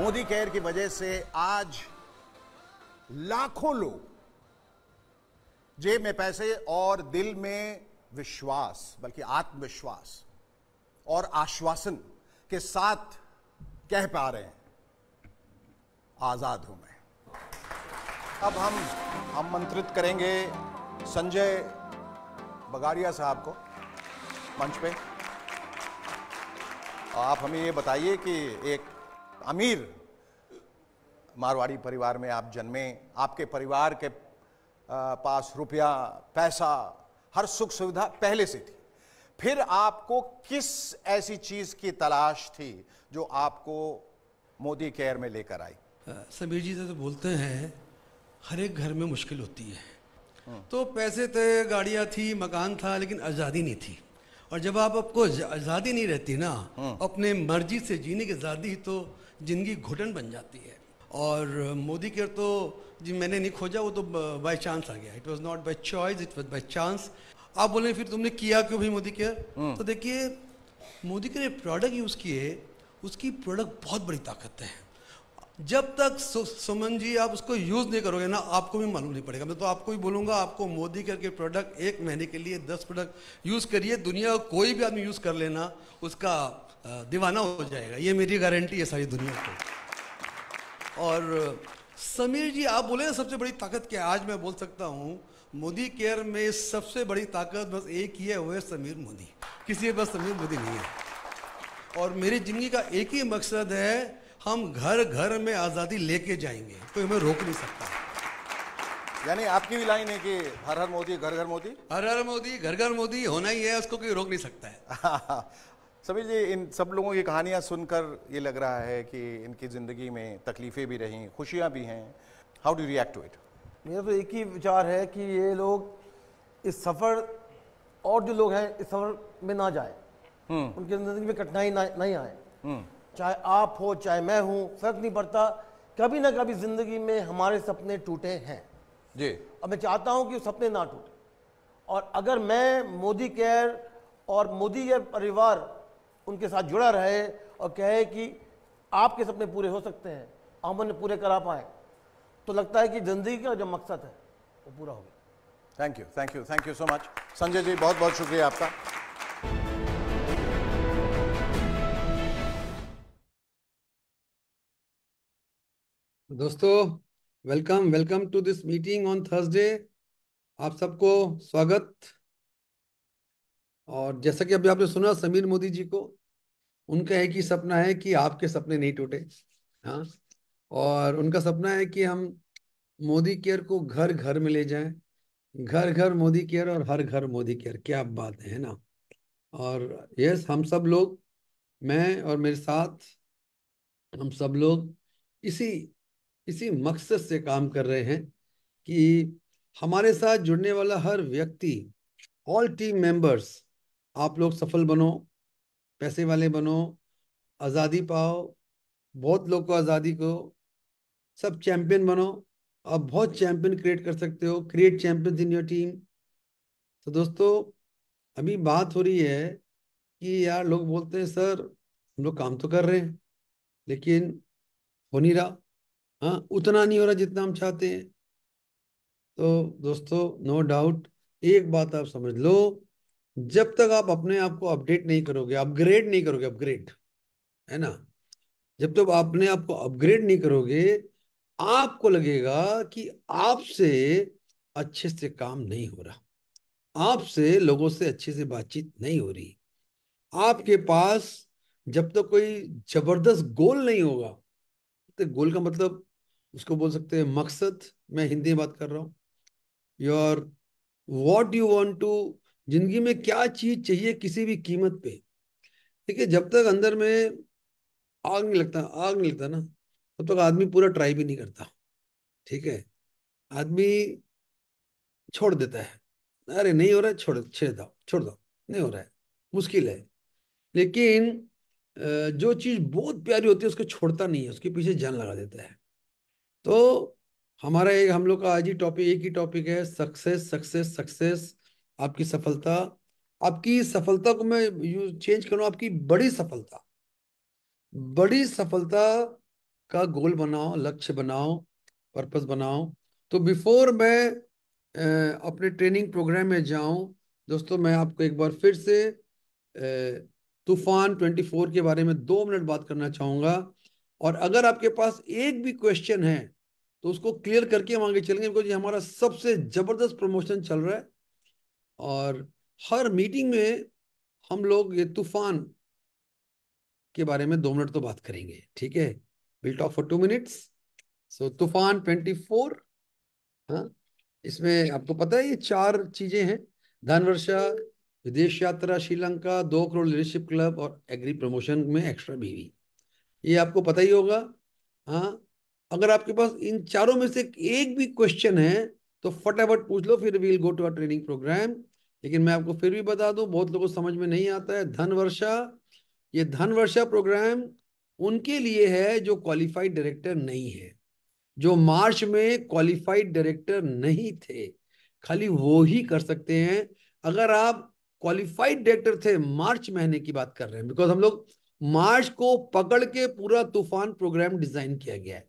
Modi care की वजह से आज लाखों लोग जेब में पैसे और दिल में विश्वास, बल्कि आत्मविश्वास और आश्वासन के साथ कह पा रहे हैं। आज़ाद हूँ मैं। अब हम आमंत्रित करेंगे संजय बगारिया साहब को मंच पे। आप हमें ये बताइए कि एक अमीर मारवाड़ी परिवार में आप जन्मे आपके परिवार के पास रुपया पैसा हर सुख सुविधा पहले से थी। फिर आपको किस ऐसी चीज़ की तलाश थी जो आपको मोदी केयर में लेकर आई? समीर जी तो बोलते हैं हर एक घर में मुश्किल होती है। तो पैसे थे गाड़ियाँ थी मकान था लेकिन आज़ादी नहीं थी। और जब आप आपको आज़ादी नहीं रहती ना अपने मर्ज़ी से जीने की आज़ादी तो ज़िंदगी घुटन बन जाती है। और मोदी केयर तो जी मैंने नहीं खोजा वो तो बाय चांस आ गया। It was not by choice it was by chance आप बोले फिर तुमने किया क्यों भाई मोदी केयर तो देखिए मोदी केयर प्रोडक्ट यूज़ किए उसकी प्रोडक्ट बहुत बड़ी ताकत है। जब तक सुमन जी आप उसको यूज़ नहीं करोगे ना आपको भी मालूम नहीं पड़ेगा। मैं तो आपको भी बोलूँगा आपको मोदी करके प्रोडक्ट एक महीने के लिए दस प्रोडक्ट यूज़ करिए। दुनिया कोई भी आदमी यूज़ कर लेना उसका दीवाना हो जाएगा। ये मेरी गारंटी है सारी दुनिया को। और समीर जी आप बोले ना सबसे बड़ी ताकत क्या आज मैं बोल सकता हूँ मोदी केयर में सबसे बड़ी ताकत बस एक ही है वो है समीर मोदी। किसी के पास समीर मोदी नहीं है। और मेरी ज़िंदगी का एक ही मकसद है हम घर घर में आज़ादी लेके जाएँगे कोई हमें रोक नहीं सकता। यानी आपकी भी लाइन है कि हर हर मोदी घर घर मोदी? हर हर मोदी घर घर मोदी होना ही है उसको कोई रोक नहीं सकता है। सभी जी इन सब लोगों की कहानियाँ सुनकर ये लग रहा है कि इनकी ज़िंदगी में तकलीफ़ें भी रहीं खुशियाँ भी हैं। How do react to it मेरा तो एक ही विचार है कि ये लोग इस सफ़र और जो लोग हैं इस सफ़र में ना जाए। हम्म। उनकी ज़िंदगी में कठिनाई ना नहीं आए। हम्म। चाहे आप हो चाहे मैं हूँ फ़र्क नहीं पड़ता। कभी ना कभी ज़िंदगी में हमारे सपने टूटे हैं। जी। और मैं चाहता हूँ कि सपने ना टूटे। और अगर मैं मोदी केयर और मोदी के परिवार उनके साथ जुड़ा रहे और कहे कि आपके सपने पूरे हो सकते हैं हम उन्हें पूरे करा पाए। तो लगता है कि ज़िंदगी का जो मकसद है वो पूरा हो गया। Thank you thank you thank you so much Sanjay ji बहुत बहुत शुक्रिया आपका। दोस्तों welcome welcome to this meeting on Thursday आप सबको स्वागत। और जैसा कि अभी आपने सुना, समीर मोदी जी को उनका एक ही सपना है कि आपके सपने नहीं टूटे हाँ? और उनका सपना है कि हम मोदी केयर को घर घर में ले जाएँ, घर घर मोदी केयर और हर घर मोदी केयर। क्या बात है ना? और यस, हम सब लोग, मैं और मेरे साथ, हम सब लोग इसी इसी मकसद से काम कर रहे हैं कि हमारे साथ जुड़ने वाला हर व्यक्ति ऑल टीम मेंबर्स आप लोग सफल बनो, पैसे वाले बनो, आज़ादी पाओ, बहुत लोग को आज़ादी को, सब चैंपियन बनो। आप बहुत चैंपियन क्रिएट कर सकते हो, create champion in your team. तो दोस्तों, अभी बात हो रही है कि यार लोग बोलते हैं, सर, हम लोग काम तो कर रहे हैं, लेकिन हो नहीं रहा। हाँ उतना नहीं हो रहा जितना हम चाहते हैं। तो दोस्तों नो डाउट एक बात आप समझ लो जब तक आप अपने आप को अपडेट नहीं करोगे अपग्रेड नहीं करोगे अपग्रेड है ना? जब तक आप अपने आप को अपग्रेड नहीं करोगे, आपको लगेगा कि आपसे अच्छे से काम नहीं हो रहा। आपसे, लोगों से अच्छे से बातचीत नहीं हो रही। आपके पास जब तक तो कोई ज़बरदस्त गोल नहीं होगा तो गोल का मतलब उसको बोल सकते हैं मकसद, मैं हिंदी में बात कर रहा हूँ। Your what you want to ज़िंदगी में क्या चीज़ चाहिए किसी भी कीमत पे? देखिए, जब तक अंदर में आग नहीं लगता, आग नहीं लगता ना, तब तक आदमी पूरा ट्राई भी नहीं करता। ठीक है? आदमी छोड़ देता है। अरे, नहीं हो रहा है, छोड़, छेड़ दो, छोड़ दो, नहीं हो रहा है, मुश्किल है। लेकिन जो चीज़ बहुत प्यारी होती है, उसको छोड़ता नहीं है, उसके पीछे जान लगा देता है। तो हमारा एक, हम लोग का आज ही टॉपिक एक ही टॉपिक है सक्सेस सक्सेस सक्सेस आपकी सफलता आपकी सफलता को मैं चेंज करूँ, आपकी बड़ी सफलता। बड़ी सफलता का गोल बनाओ, लक्ष्य बनाओ पर्पस बनाओ। तो बिफोर मैं अपने ट्रेनिंग प्रोग्राम में जाऊँ, दोस्तों मैं आपको एक बार फिर से तूफ़ान 24 के बारे में दो मिनट बात करना चाहूँगा। और अगर आपके पास एक भी क्वेश्चन है तो उसको क्लियर करके हम आगे चलेंगे हमारा सबसे ज़बरदस्त प्रमोशन चल रहा है। और हर मीटिंग में हम लोग ये तूफ़ान के बारे में दो मिनट तो बात करेंगे, ठीक है? Will talk for two minutes so तूफ़ान ट्वेंटी फोर हाँ? इसमें आपको पता है ये चार चीज़ें हैं। धनवर्षा, विदेश यात्रा, श्रीलंका, दो करोड़ लीडरशिप क्लब और एग्री प्रमोशन में एक्स्ट्रा बीवी ये आपको पता ही होगा हाँ? अगर आपके पास इन चारों में से एक भी क्वेश्चन है तो फटाफट पूछ लो, फिर we'll go to a training programme लेकिन मैं आपको फिर भी बता दूँ, बहुत लोगों को समझ में नहीं आता है। धन वर्षा ये धन वर्षा प्रोग्राम उनके लिए है जो क्वालिफाइड डायरेक्टर नहीं है, जो मार्च में क्वालिफाइड डायरेक्टर नहीं थे। खाली वो ही कर सकते हैं। अगर आप क्वालिफाइड डायरेक्टर थे, मार्च महीने की बात कर रहे हैं बिकॉज़ हम लोग मार्च को पकड़ के पूरा तूफ़ान प्रोग्राम डिज़ाइन किया गया है।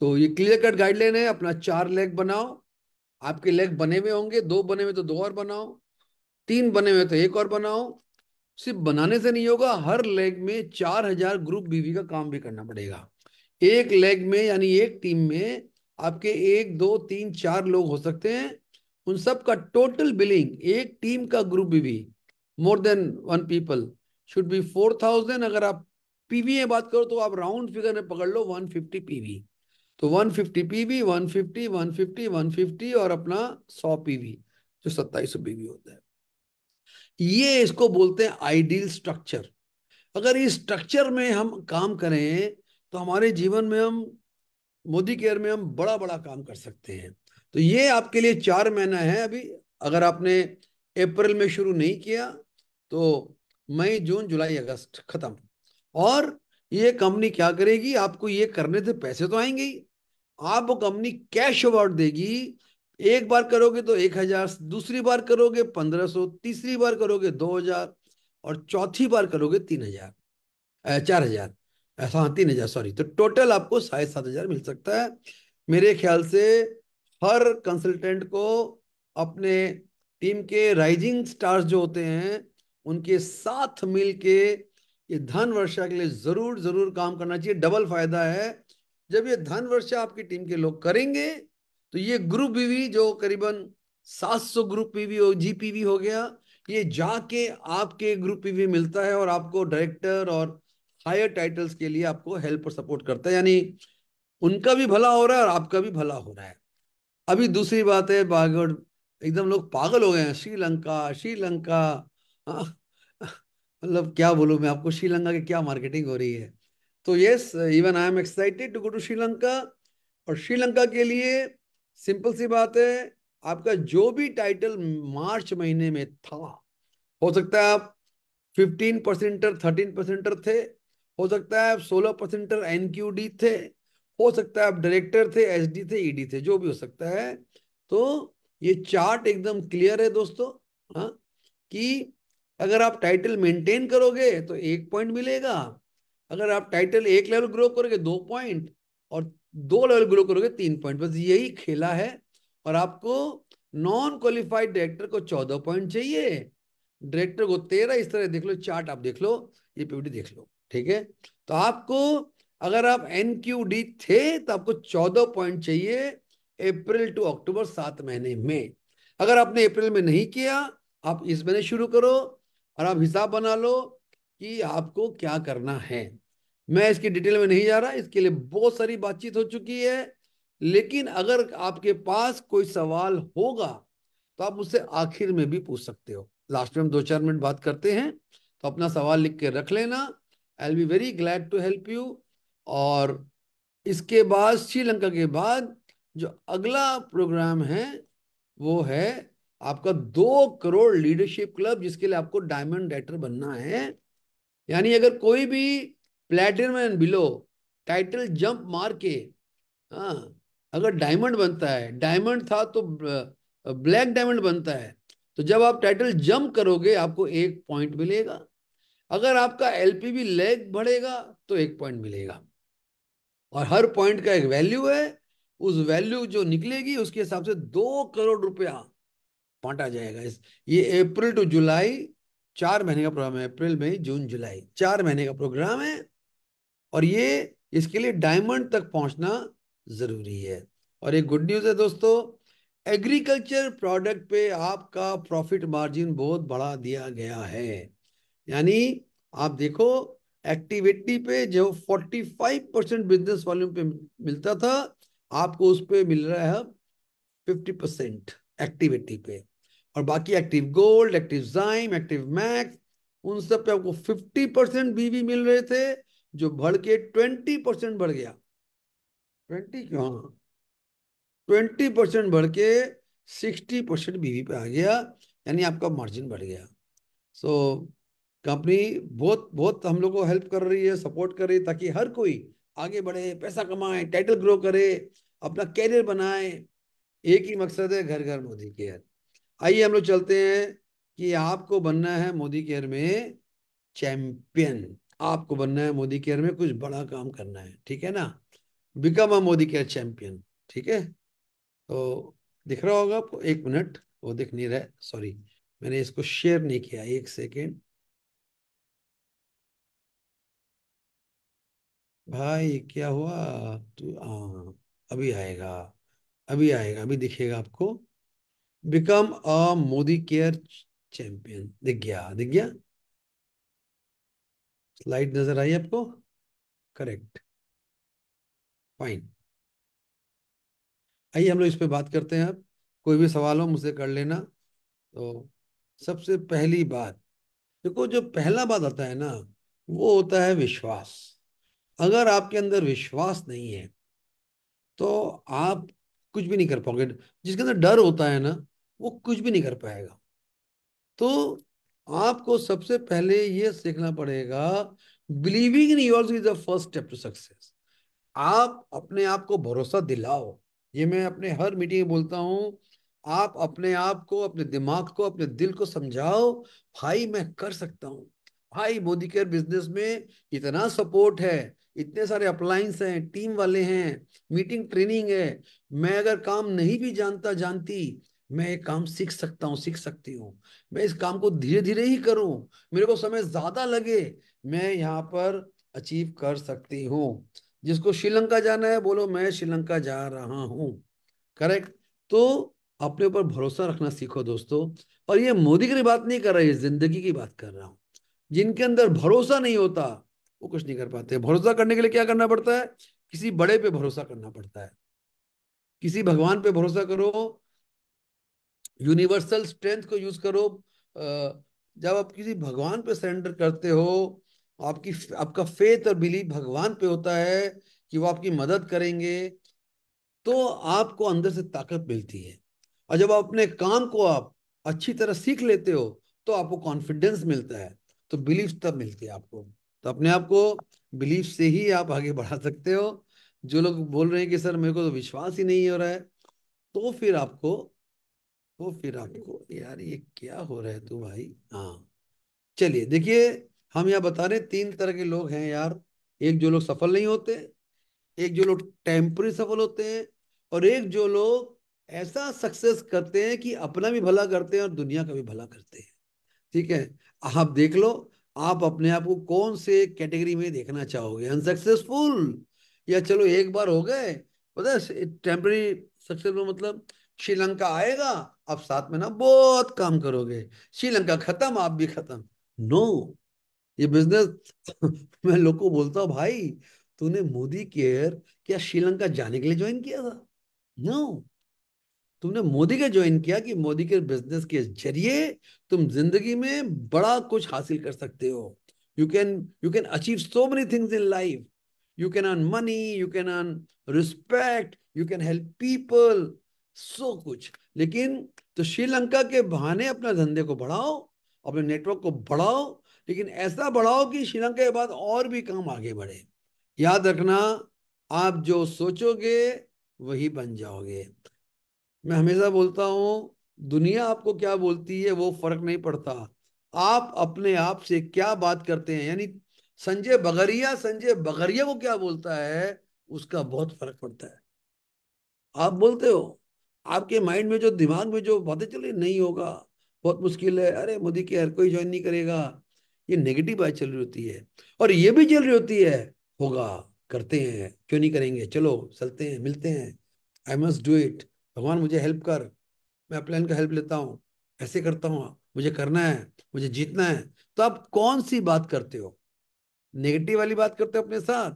तो ये क्लियर कट गाइडलाइन है, अपना चार लेग बनाओ। आपके लेग बने हुए होंगे, दो बने हुए तो दो और बनाओ, तीन बने हुए तो एक और बनाओ। सिर्फ़ बनाने से नहीं होगा, हर लेग में चार हज़ार ग्रुप बीवी का काम भी करना पड़ेगा। एक लेग में यानी एक टीम में आपके एक, दो, तीन, चार लोग हो सकते हैं। उन सब का टोटल बिलिंग एक टीम का group BV, more than one people, should be four thousand. अगर आप पीवी में बात करो तो आप राउंड फिगर में पकड़ लो, वन फिफ्टी पीवी। तो 150 पीवी 150 150 150 और अपना 100 पीवी, जो सत्ताईस पीवी होता है। ये इसको बोलते हैं आइडियल स्ट्रक्चर। अगर इस स्ट्रक्चर में हम काम करें तो हमारे जीवन में हम, मोदी केयर में हम बड़ा बड़ा काम कर सकते हैं। तो ये आपके लिए चार महीना है अभी। अगर आपने अप्रैल में शुरू नहीं किया तो मई, जून, जुलाई, अगस्त, खत्म। और ये कंपनी क्या करेगी? आपको ये करने से पैसे तो आएँगे ही। आपको कंपनी कैश अवार्ड देगी। एक बार करोगे तो एक हज़ार, दूसरी बार करोगे पंद्रह सौ, तीसरी बार करोगे दो हज़ार और चौथी बार करोगे तीन हज़ार चार हज़ार। ऐसा हाँ तीन हज़ार सॉरी तो टोटल आपको साढ़े सात हज़ार मिल सकता है। मेरे ख्याल से हर कंसल्टेंट को अपने टीम के राइजिंग स्टार्स जो होते हैं, उनके साथ मिल के ये धन वर्षा के लिए ज़रूर ज़रूर काम करना चाहिए। डबल फ़ायदा है जब ये धन वर्षा आपकी टीम के लोग करेंगे तो ये ग्रुप पीवी जो करीबन 700 ग्रुप पीवी हो जीपीवी हो गया ये जाके आपके ग्रुप पीवी मिलता है और आपको डायरेक्टर और हायर टाइटल्स के लिए आपको हेल्प और सपोर्ट करता है। यानी उनका भी भला हो रहा है और आपका भी भला हो रहा है। अभी दूसरी बात है बागड़ एकदम लोग पागल हो गए हैं। श्रीलंका श्रीलंका हाँ, मतलब क्या बोलूँ मैं आपको? श्रीलंका की क्या मार्केटिंग हो रही है? तो yes even I am excited to go to Sri Lanka और श्रीलंका के लिए सिंपल सी बात है, आपका जो भी टाइटल मार्च महीने में था, हो सकता है आप 15 परसेंटर 13 परसेंटर थे, हो सकता है आप 16 परसेंटर एनक्यूडी थे, हो सकता है आप डायरेक्टर थे एसडी थे ईडी थे, जो भी हो सकता है। तो ये चार्ट एकदम क्लियर है दोस्तों हाँ कि अगर आप टाइटल मेंटेन करोगे तो एक पॉइंट मिलेगा। अगर आप टाइटल एक लेवल ग्रो करोगे दो पॉइंट और दो लेवल ग्रो करोगे तीन पॉइंट बस यही खेला है। और आपको नॉन क्वालिफाइड डायरेक्टर को चौदह पॉइंट चाहिए। डायरेक्टर को तेरह, इस तरह देख लो चार्ट आप देख लो, ये पीपीटी देख लो, ठीक है? तो आपको अगर आप एन क्यू डी थे तो आपको चौदह पॉइंट चाहिए अप्रैल टू अक्टूबर सात महीने में। अगर आपने अप्रैल में नहीं किया, आप इस महीने शुरू करो और आप हिसाब बना लो कि आपको क्या करना है। मैं इसकी डिटेल में नहीं जा रहा, इसके लिए बहुत सारी बातचीत हो चुकी है, लेकिन अगर आपके पास कोई सवाल होगा तो आप मुझसे आखिर में भी पूछ सकते हो। लास्ट में हम दो चार मिनट बात करते हैं तो अपना सवाल लिख के रख लेना। I be very glad to help you और इसके बाद, श्रीलंका के बाद जो अगला प्रोग्राम है, वो है आपका दो करोड़ लीडरशिप क्लब जिसके लिए आपको डायमंड राइटर बनना है। यानी अगर कोई भी platinum and below title jump मार के हाँ अगर डायमंड बनता है डायमंड था तो ब्लैक डायमंड बनता है तो जब आप टाइटल जंप करोगे आपको एक पॉइंट मिलेगा। अगर आपका एलपीवी लेग बढ़ेगा तो एक पॉइंट मिलेगा। और हर पॉइंट का एक वैल्यू है उस वैल्यू जो निकलेगी उसके हिसाब से दो करोड़ रुपया बांटा जाएगा। इस ये अप्रैल टू जुलाई चार महीने का प्रोग्राम है, अप्रैल, मई, जून, जुलाई। चार महीने का प्रोग्राम है और ये इसके लिए डायमंड तक पहुँचना ज़रूरी है। और एक गुड न्यूज़ है दोस्तों एग्रीकल्चर प्रोडक्ट पे आपका प्रॉफिट मार्जिन बहुत बढ़ा दिया गया है। यानी आप देखो एक्टिविटी पे जो 45 परसेंट बिज़नेस वॉल्यूम पे मिलता था, आपको उस पर मिल रहा है 50 परसेंट एक्टिविटी पे। और बाकी active gold active zyme active max उन सब पे आपको 50 परसेंट बीवी मिल रहे थे जो बढ़ के 20 परसेंट बढ़ गया। 20 क्यों? हाँ। ट्वेंटी परसेंट बढ़ के सिक्सटी परसेंट बीवी पे आ गया यानी आपका मार्जिन बढ़ गया। सो so, कंपनी बहुत बहुत हम लोग को हेल्प कर रही है सपोर्ट कर रही है ताकि हर कोई आगे बढ़े पैसा कमाए टाइटल ग्रो करे अपना कैरियर बनाए। एक ही मकसद है घर घर मोदी केयर आइए हम लोग चलते हैं कि आपको बनना है मोदी केयर में चैंपियन। आपको बनना है मोदी केयर में कुछ बड़ा काम करना है, ठीक है ना? Become a Modi care champion, ठीक है? तो दिख रहा होगा आपको? एक मिनट, वो दिख नहीं रहा सॉरी मैंने इसको शेयर नहीं किया, एक सेकेंड भाई, क्या हुआ? तू हाँ अभी आएगा अभी आएगा, अभी दिखेगा आपको। Become a Modi care champion दिख गया दिख गया? स्लाइड नज़र आई आपको? करेक्ट फाइन आइए हम लोग इस पे बात करते हैं अब। कोई भी सवाल हो मुझसे कर लेना। तो सबसे पहली बात, देखो जो पहला बात आता है ना, वो होता है विश्वास। अगर आपके अंदर विश्वास नहीं है तो आप कुछ भी नहीं कर पाओगे। जिसके अंदर डर होता है ना वो कुछ भी नहीं कर पाएगा। तो आपको सबसे पहले ये सीखना पड़ेगा, believing in your is the first step to success. आप अपने आप को भरोसा दिलाओ। ये मैं अपने हर मीटिंग में बोलता हूँ, आप अपने आप को, अपने दिमाग को, अपने दिल को समझाओ, भाई मैं कर सकता हूँ। भाई मोदी केयर बिज़नेस में इतना सपोर्ट है, इतने सारे अप्लायंस हैं, टीम वाले हैं, मीटिंग ट्रेनिंग है, मैं अगर काम नहीं भी जानता, जानती मैं एक काम सीख सकता हूँ, सीख सकती हूँ। मैं इस काम को धीरे धीरे ही करूँ। मेरे को समय ज़्यादा लगे, मैं यहाँ पर अचीव कर सकती हूँ। जिसको श्रीलंका जाना है, बोलो, मैं श्रीलंका जा रहा हूँ। करेक्ट तो अपने ऊपर भरोसा रखना सीखो दोस्तों। और ये मोदी की बात नहीं कर रहा ज़िंदगी की बात कर रहा हूँ। जिनके अंदर भरोसा नहीं होता, वो कुछ नहीं कर पाते। भरोसा करने के लिए क्या करना पड़ता है? किसी बड़े पे भरोसा करना पड़ता है। किसी भगवान पे भरोसा करो यूनिवर्सल स्ट्रेंथ को यूज़ करो। जब आप किसी भगवान पे सरेंडर करते हो, आपकी आपका फेथ और बिलीव भगवान पे होता है कि वो आपकी मदद करेंगे तो आपको अंदर से ताकत मिलती है। और जब आप अपने काम को आप अच्छी तरह सीख लेते हो तो आपको कॉन्फिडेंस मिलता है। तो बिलीफ तब मिलती है आपको। तो अपने आप को बिलीफ से ही आप आगे बढ़ा सकते हो। जो लोग बोल रहे हैं कि, सर, मेरे को तो विश्वास ही नहीं हो रहा है। तो फिर आपको तो फिर आपको, यार ये क्या हो रहा है तू भाई? हाँ। चलिए, देखिए, हम यहाँ बता रहे तीन तरह के लोग हैं यार। एक जो लोग सफल नहीं होते, एक जो लोग टेम्परी सफल होते हैं, और एक जो लोग ऐसा सक्सेस करते हैं कि अपना भी भला करते हैं और दुनिया का भी भला करते हैं। ठीक है? आप देख लो, आप अपने आप को कौन से कैटेगरी में देखना चाहोगे? अनसक्सेसफुल या चलो एक बार हो गए पता है टेम्पररी सक्सेसफुल मतलब श्रीलंका आएगा, आप साथ में ना बहुत काम करोगे। श्रीलंका खत्म, आप भी खत्म। नो ये बिज़नेस मैं लोग को बोलता हूँ, भाई, तूने मोदी केयर क्या श्रीलंका जाने के लिए ज्वाइन किया था? नो तुमने मोदी के ज्वाइन किया कि मोदी के बिज़नेस के ज़रिए तुम ज़िंदगी में बड़ा कुछ हासिल कर सकते हो। You can you can achieve so many things in life you can earn money you can earn respect you can help people so कुछ। लेकिन तो श्रीलंका के बहाने अपना धंधे को बढ़ाओ, अपने नेटवर्क को बढ़ाओ, लेकिन ऐसा बढ़ाओ कि श्रीलंका के बाद और भी काम आगे बढ़े। याद रखना, आप जो सोचोगे, वही बन जाओगे। मैं हमेशा बोलता हूँ, दुनिया आपको क्या बोलती है, वो फ़र्क नहीं पड़ता। आप अपने आप से क्या बात करते हैं, यानी संजय बगरिया संजय बगरिया को क्या बोलता है, उसका बहुत फ़र्क पड़ता है। आप बोलते हो आपके माइंड में जो, दिमाग में जो बातें चल रही नहीं होगा। बहुत मुश्किल है। अरे, मोदी के हर कोई ज्वाइन नहीं करेगा। ये नेगेटिव बात चल रही होती है। और ये भी चल रही होती है। होगा, करते हैं। क्यों नहीं करेंगे? चलो, चलते हैं, मिलते हैं। आई मस्ट डू इट भगवान मुझे हेल्प कर। मैं प्लान का हेल्प लेता हूँ। ऐसे करता हूँ। मुझे करना है। मुझे जीतना है। तो आप कौन सी बात करते हो? नेगेटिव वाली बात करते हो अपने साथ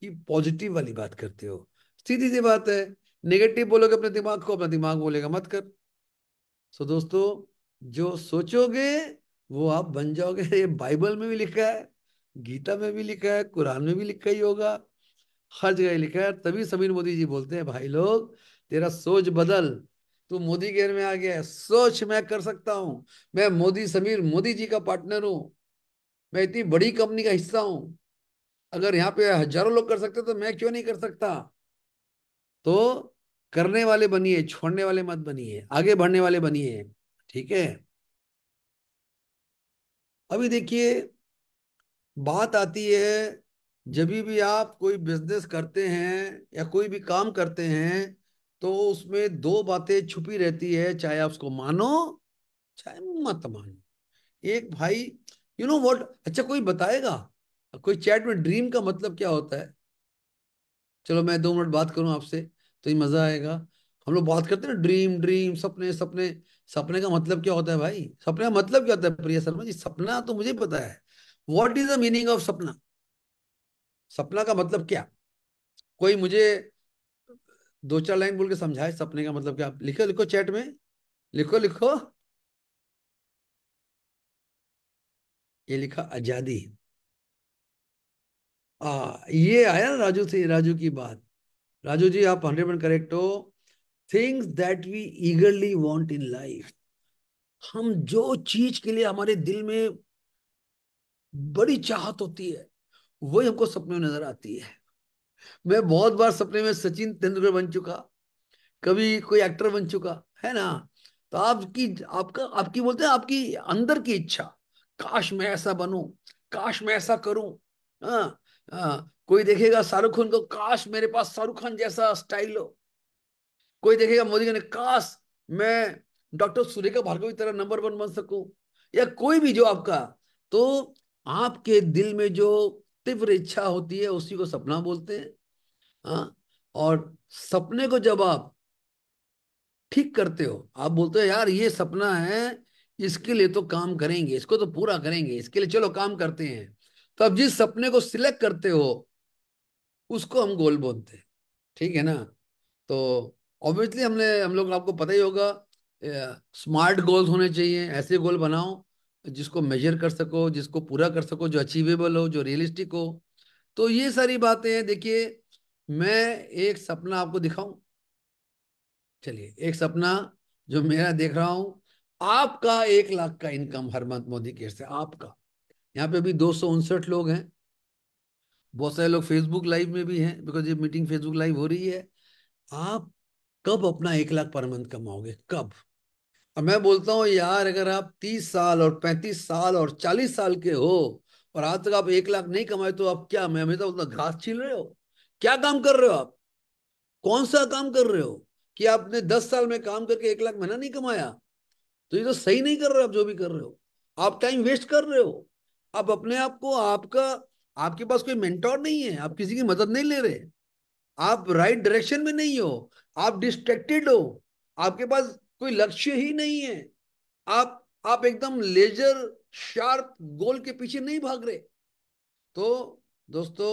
कि पॉजिटिव वाली बात करते हो? सीधी सी बात है। नेगेटिव बोलोगे, अपने दिमाग को, अपना दिमाग बोलेगा, मत कर। सो दोस्तों, जो सोचोगे, वो आप बन जाओगे। ये बाइबल में भी लिखा है, गीता में भी लिखा है, कुरान में भी लिखा ही होगा। हर जगह लिखा है, तभी समीर मोदी जी बोलते हैं, भाई लोग, तेरा सोच बदल। तू मोदी गेयर में आ गया है। सोच मैं कर सकता हूँ। मैं मोदी, समीर मोदी जी का पार्टनर हूँ। मैं इतनी बड़ी कंपनी का हिस्सा हूँ। अगर यहाँ पे हज़ारों लोग कर सकते तो मैं क्यों नहीं कर सकता? तो करने वाले बनिए, छोड़ने वाले मत बनिए, आगे बढ़ने वाले बनिए, ठीक है? अभी देखिए, बात आती है, जब भी आप कोई बिज़नेस करते हैं या कोई भी काम करते हैं तो उसमें दो बातें छुपी रहती है, चाहे आप उसको मानो, चाहे मत मानो। एक भाई यू नो व्हाट अच्छा कोई बताएगा? कोई चैट में ड्रीम का मतलब क्या होता है? चलो, मैं दो मिनट बात करूँ आपसे। तो ये मज़ा आएगा। हम लोग बात करते हैं ना ड्रीम ड्रीम सपने सपने। सपने का मतलब क्या होता है भाई? सपने का मतलब क्या होता है प्रिया शर्मा जी? सपना तो मुझे पता है। What is the meaning of sapna? सपना का मतलब क्या? कोई मुझे दो चार लाइन बोल के समझाए सपने का मतलब क्या? लिखो लिखो चैट में। लिखो लिखो। ये लिखा आज़ादी। आ, ये आया ना राजू से, राजू की बात। राजू जी, आप हंड्रेड परसेंट करेक्ट हो। Things that we eagerly want in life हम जो चीज़ के लिए हमारे दिल में बड़ी चाहत होती है, वही हमको सपने में नज़र आती है। मैं बहुत बार सपने में सचिन तेंदुलकर बन चुका, कभी कोई एक्टर बन चुका, है ना? तो आपकी, आपका, आपकी बोलते हैं, आपकी अंदर की इच्छा, काश मैं ऐसा बनूं, काश मैं ऐसा करूँ हाँ हाँ कोई देखेगा शाहरुख खान को, काश मेरे पास शाहरुख खान जैसा स्टाइल हो। कोई देखेगा मोदी ने, काश मैं डॉक्टर सुरेखा भार्गव की तरह नंबर वन बन सकूँ। या कोई भी जो आपका तो आपके दिल में जो तीव्र इच्छा होती है, उसी को सपना बोलते हैं। हाँ और सपने को जब आप ठीक करते हो, आप बोलते हो, यार, ये सपना है, इसके लिए तो काम करेंगे, इसको तो पूरा करेंगे, इसके लिए चलो काम करते हैं। तो अब जिस सपने को सिलेक्ट करते हो उसको हम गोल बोलते हैं, ठीक है ना? तो ऑब्वियसली हमने, हम लोग आपको पता ही होगा स्मार्ट गोल्स होने चाहिए, ऐसे गोल बनाओ जिसको मेजर कर सको, जिसको पूरा कर सको, जो अचीवेबल हो, जो रियलिस्टिक हो। तो ये सारी बातें हैं, देखिए, मैं एक सपना आपको दिखाऊँ। चलिए, एक सपना जो मेरा देख रहा हूँ, आपका एक लाख का इनकम हर मंथ मोदी केयर से, आपका। यहाँ पे अभी दो लोग हैं। बहुत सारे लोग फेसबुक लाइव में भी हैं बिकॉज़ ये मीटिंग फेसबुक लाइव हो रही है। आप कब अपना एक लाख पर मंथ कमाओगे? कब? और मैं बोलता हूँ, यार, अगर आप तीस साल और पैंतीस साल और चालीस साल के हो, और आज तक आप एक लाख नहीं कमाए तो आप क्या, मैं हमेशा बोलता घास छील रहे हो? क्या काम कर रहे हो आप? कौन सा काम कर रहे हो कि आपने दस साल में काम करके एक लाख महीना नहीं कमाया? तो ये तो सही नहीं कर रहे हो आप, जो भी कर रहे हो। आप टाइम वेस्ट कर रहे हो। आप अपने आप को आपका आपके पास कोई मेंटोर नहीं है, आप किसी की मदद नहीं ले रहे। आप राइट डायरेक्शन में नहीं हो, आप डिस्ट्रैक्टेड हो, आपके पास कोई लक्ष्य ही नहीं है। आप आप एकदम लेजर शार्प गोल के पीछे नहीं भाग रहे। तो दोस्तों,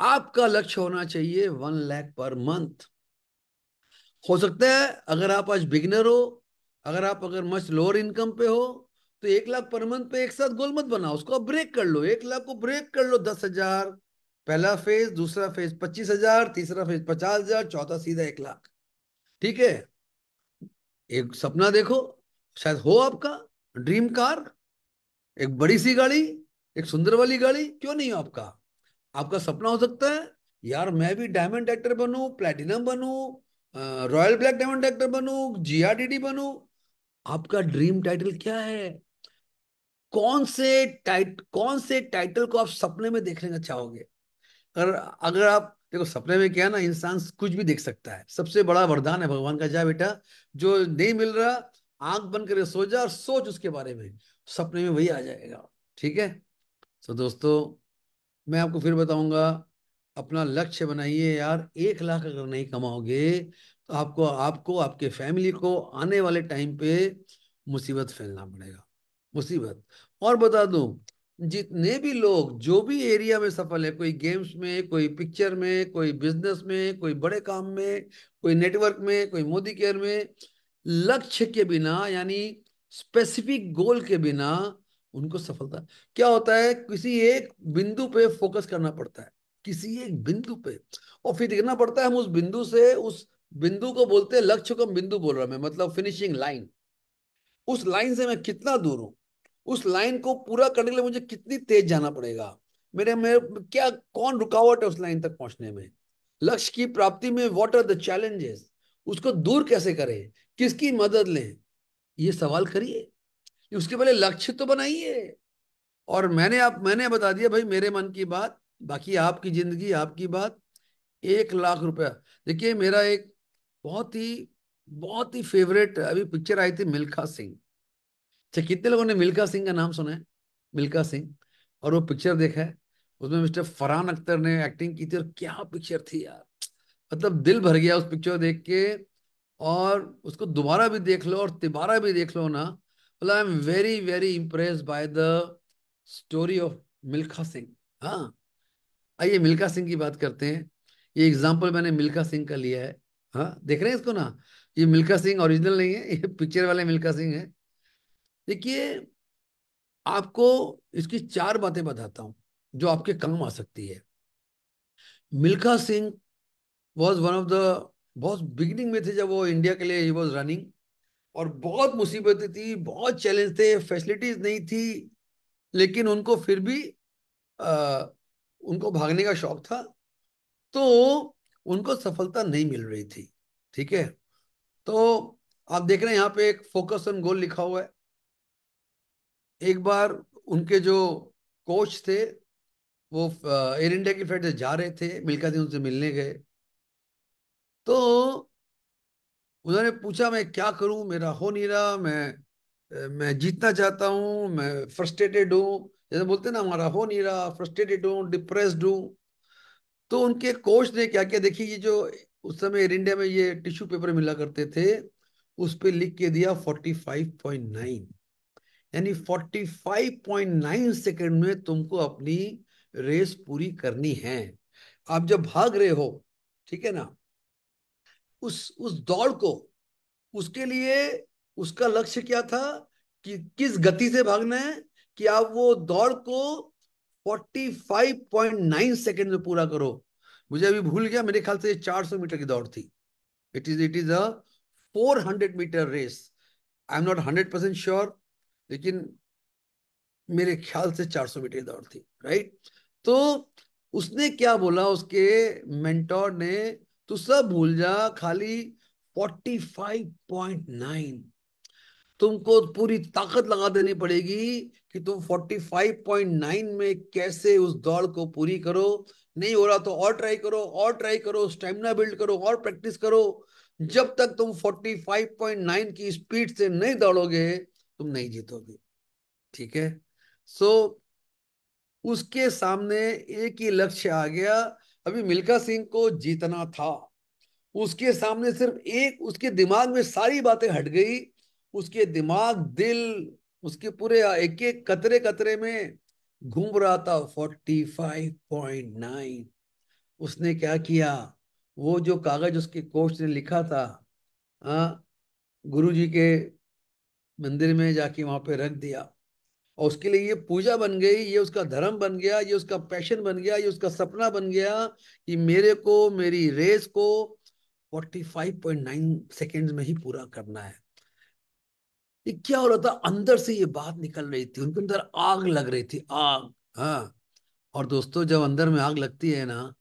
आपका लक्ष्य होना चाहिए वन लैख पर मंथ हो सकता है अगर आप आज बिगनर हो, अगर आप अगर मच लोअर इनकम पे हो तो एक लाख पर मंथ पे एक साथ गोल मत बनाओ, उसको ब्रेक कर लो। एक लाख को ब्रेक कर लो, दस हज़ार। पहला फ़ेज़ दूसरा फ़ेज़ पच्चीस हज़ार, तीसरा फ़ेज़ पचास हज़ार, चौथा सीधा एक लाख। ठीक है? एक सपना देखो, शायद हो आपका। ड्रीम कार एक बड़ी सी गाड़ी, एक सुंदर वाली गाड़ी, क्यों नहीं हो आपका? आपका सपना हो सकता है, यार मैं भी डायमंड एक्टर बनू प्लेटिनम बनू रॉयल ब्लैक डायमंड एक्टर बनू जीआरडीडी बनू। आपका ड्रीम टाइटल क्या है? कौन से टाइट, कौन से टाइटल को आप सपने में देखने का चाहोगे? अगर अगर आप, देखो सपने में क्या ना, इंसान कुछ भी देख सकता है। सबसे बड़ा वरदान है भगवान का, जा बेटा, जो नहीं मिल रहा, आँख बंद करके सो जा और सोच उसके बारे में। सपने में वही आ जाएगा, ठीक है? तो दोस्तों, मैं आपको फिर बताऊँगा, अपना लक्ष्य बनाइए यार। एक लाख अगर नहीं कमाओगे तो आपको आपको, आपके फैमिली को आने वाले टाइम पे मुसीबत फैलना पड़ेगा। मुसीबत। और बता दूँ, जितने भी लोग, जो भी एरिया में सफल है, कोई गेम्स में, कोई पिक्चर में, कोई बिज़नेस में, कोई बड़े काम में, कोई नेटवर्क में, कोई मोदी केयर में, लक्ष्य के बिना, यानी स्पेसिफिक गोल के बिना उनको सफलता। क्या होता है, किसी एक बिंदु पे फोकस करना पड़ता है। किसी एक बिंदु पे। और फिर देखना पड़ता है, हम उस बिंदु से, उस बिंदु को बोलते हैं, लक्ष्य को बिंदु बोल रहा मैं मतलब फिनिशिंग लाइन उस लाइन से मैं कितना दूर हूँ? उस लाइन को पूरा करने के लिए मुझे कितनी तेज जाना पड़ेगा? मेरे में क्या, कौन रुकावट है उस लाइन तक पहुँचने में? लक्ष्य की प्राप्ति में वॉट आर द चैलेंजेस उसको दूर कैसे करें? किसकी मदद लें? ये सवाल करिए। उसके पहले लक्ष्य तो बनाइए। और मैंने आप, मैंने बता दिया भाई, मेरे मन की बात, बाकी आपकी ज़िंदगी, आपकी बात, एक लाख रुपया। देखिए, मेरा एक बहुत ही बहुत ही फेवरेट अभी पिक्चर आई थी मिल्खा सिंह। अच्छा कितने लोगों ने मिल्खा सिंह का नाम सुना है, मिल्खा सिंह। और वो पिक्चर देखा है, उसमें मिस्टर फरहान अख्तर ने एक्टिंग की थी और क्या पिक्चर थी यार। मतलब दिल भर गया उस पिक्चर देख के, और उसको दोबारा भी देख लो और तिबारा भी देख लो ना। मतलब I am very very impress by the story of Milkha Singh. हाँ आइए मिल्खा सिंह की बात करते हैं। ये एग्ज़ाम्पल मैंने मिल्खा सिंह का लिया है। हाँ देख रहे हैं इसको ना? ये मिल्खा सिंह ओरिजिनल नहीं है, ये पिक्चर वाले मिल्खा सिंह है। देखिए आपको इसकी चार बातें बताता हूँ जो आपके काम आ सकती है। Milkha Singh was one of the बहुत बिगिनिंग में थे जब वो इंडिया के लिए ही वॉज़ रनिंग और बहुत मुसीबतें थी बहुत चैलेंज थे फैसिलिटीज़ नहीं थी लेकिन उनको फिर भी आ, उनको भागने का शौक था तो उनको सफलता नहीं मिल रही थी ठीक है? तो आप देख रहे हैं यहाँ पे एक फोकस ऑन गोल लिखा हुआ है। एक बार उनके जो कोच थे, वो एयर इंडिया की फ़्लाइट से जा रहे थे मिल्का सिंह उनसे मिलने गए। तो उन्होंने पूछा, मैं क्या करूँ? मेरा हो नहीं रहा, मैं मैं जीतना चाहता हूँ, मैं फ्रस्ट्रेटेड हूँ। जैसे बोलते ना, हमारा हो नहीं रहा फ्रस्ट्रेटेड हूँ डिप्रेस्ड हूँ। तो उनके कोच ने क्या किया? देखिए, ये जो उस समय एयर इंडिया में ये टिश्यू पेपर मिला करते थे, उस पर लिख के दिया 45.9 यानी 45.9 सेकंड में तुमको अपनी रेस पूरी करनी है। आप जब भाग रहे हो, ठीक है ना, उस उस दौड़ को, उसके लिए उसका लक्ष्य क्या था कि किस गति से भागना है कि आप वो दौड़ को 45.9 सेकंड में पूरा करो। मुझे अभी भूल गया, मेरे ख्याल से 400 मीटर की दौड़ थी। It is it is a 400 metre race I am not 100 percent sure लेकिन मेरे ख्याल से 400 मीटर दौड़ थी राइट तो उसने क्या बोला? उसके मेंटोर ने, तू सब भूल जा, खाली 45.9 तुमको पूरी ताकत लगा देनी पड़ेगी कि तुम 45.9 में कैसे उस दौड़ को पूरी करो। नहीं हो रहा तो और ट्राई करो, और ट्राई करो स्टेमिना बिल्ड करो, और प्रैक्टिस करो। जब तक तुम 45.9 की स्पीड से नहीं दौड़ोगे तुम नहीं जीतोगे ठीक है? सो so, उसके सामने एक ही लक्ष्य आ गया। अभी मिल्खा सिंह को जीतना था। उसके सामने सिर्फ़ एक उसके दिमाग में सारी बातें हट गई। उसके दिमाग दिल उसके पूरे एक एक कतरे कतरे में घूम रहा था। Forty five point nine. उसने क्या किया? वो जो कागज़ उसके कोच ने लिखा था आ, गुरु जी के मंदिर में जाके वहाँ पे रख दिया। और उसके लिए ये पूजा बन गई, ये उसका धर्म बन गया, ये उसका पैशन बन गया, ये उसका सपना बन गया कि मेरे को, मेरी रेस को 45.9 सेकेंड्स में ही पूरा करना है। ये क्या हो रहा था? अंदर से ये बात निकल रही थी, उनके अंदर आग लग रही थी, आग हाँ। और दोस्तों, जब अंदर में आग लगती है ना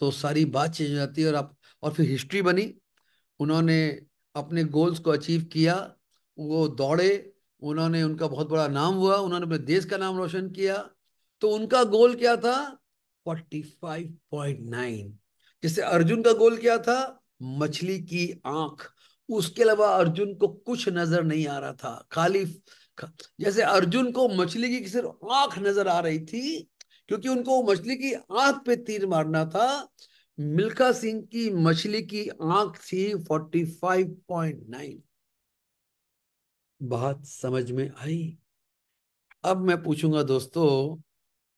तो सारी बात चेंज हो जाती है और आप, और फिर हिस्ट्री बनी। उन्होंने अपने गोल्स को अचीव किया वो दौड़े, उन्होंने उनका बहुत बड़ा नाम हुआ, उन्होंने अपने देश का नाम रोशन किया। तो उनका गोल क्या था? 45.9 जैसे अर्जुन का गोल क्या था? मछली की आँख। उसके अलावा अर्जुन को कुछ नज़र नहीं आ रहा था। खाली जैसे अर्जुन को मछली की सिर्फ़ आँख नज़र आ रही थी, क्योंकि उनको मछली की आँख पे तीर मारना था। मिल्खा सिंह की मछली की आँख थी 45.9 बात समझ में आई? अब मैं पूछूँगा दोस्तों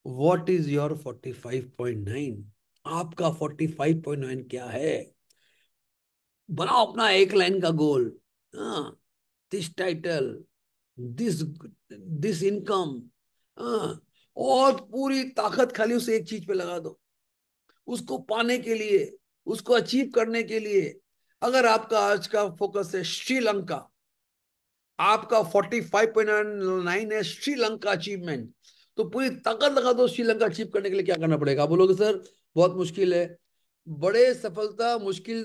वॉट इज़ योर 45.9 आपका 45.9 क्या है? बनाओ अपना एक लाइन का goal. This title this this income और पूरी ताकत खाली उस एक चीज़ पे लगा दो। उसको पाने के लिए, उसको अचीव करने के लिए, अगर आपका आज का फोकस है श्रीलंका आपका 45.9 है श्रीलंका अचीवमेंट तो पूरी ताकत लगा दो श्रीलंका अचीव करने के लिए क्या करना पड़ेगा? बोलोगे, सर, बहुत मुश्किल है। बड़े सफलता मुश्किल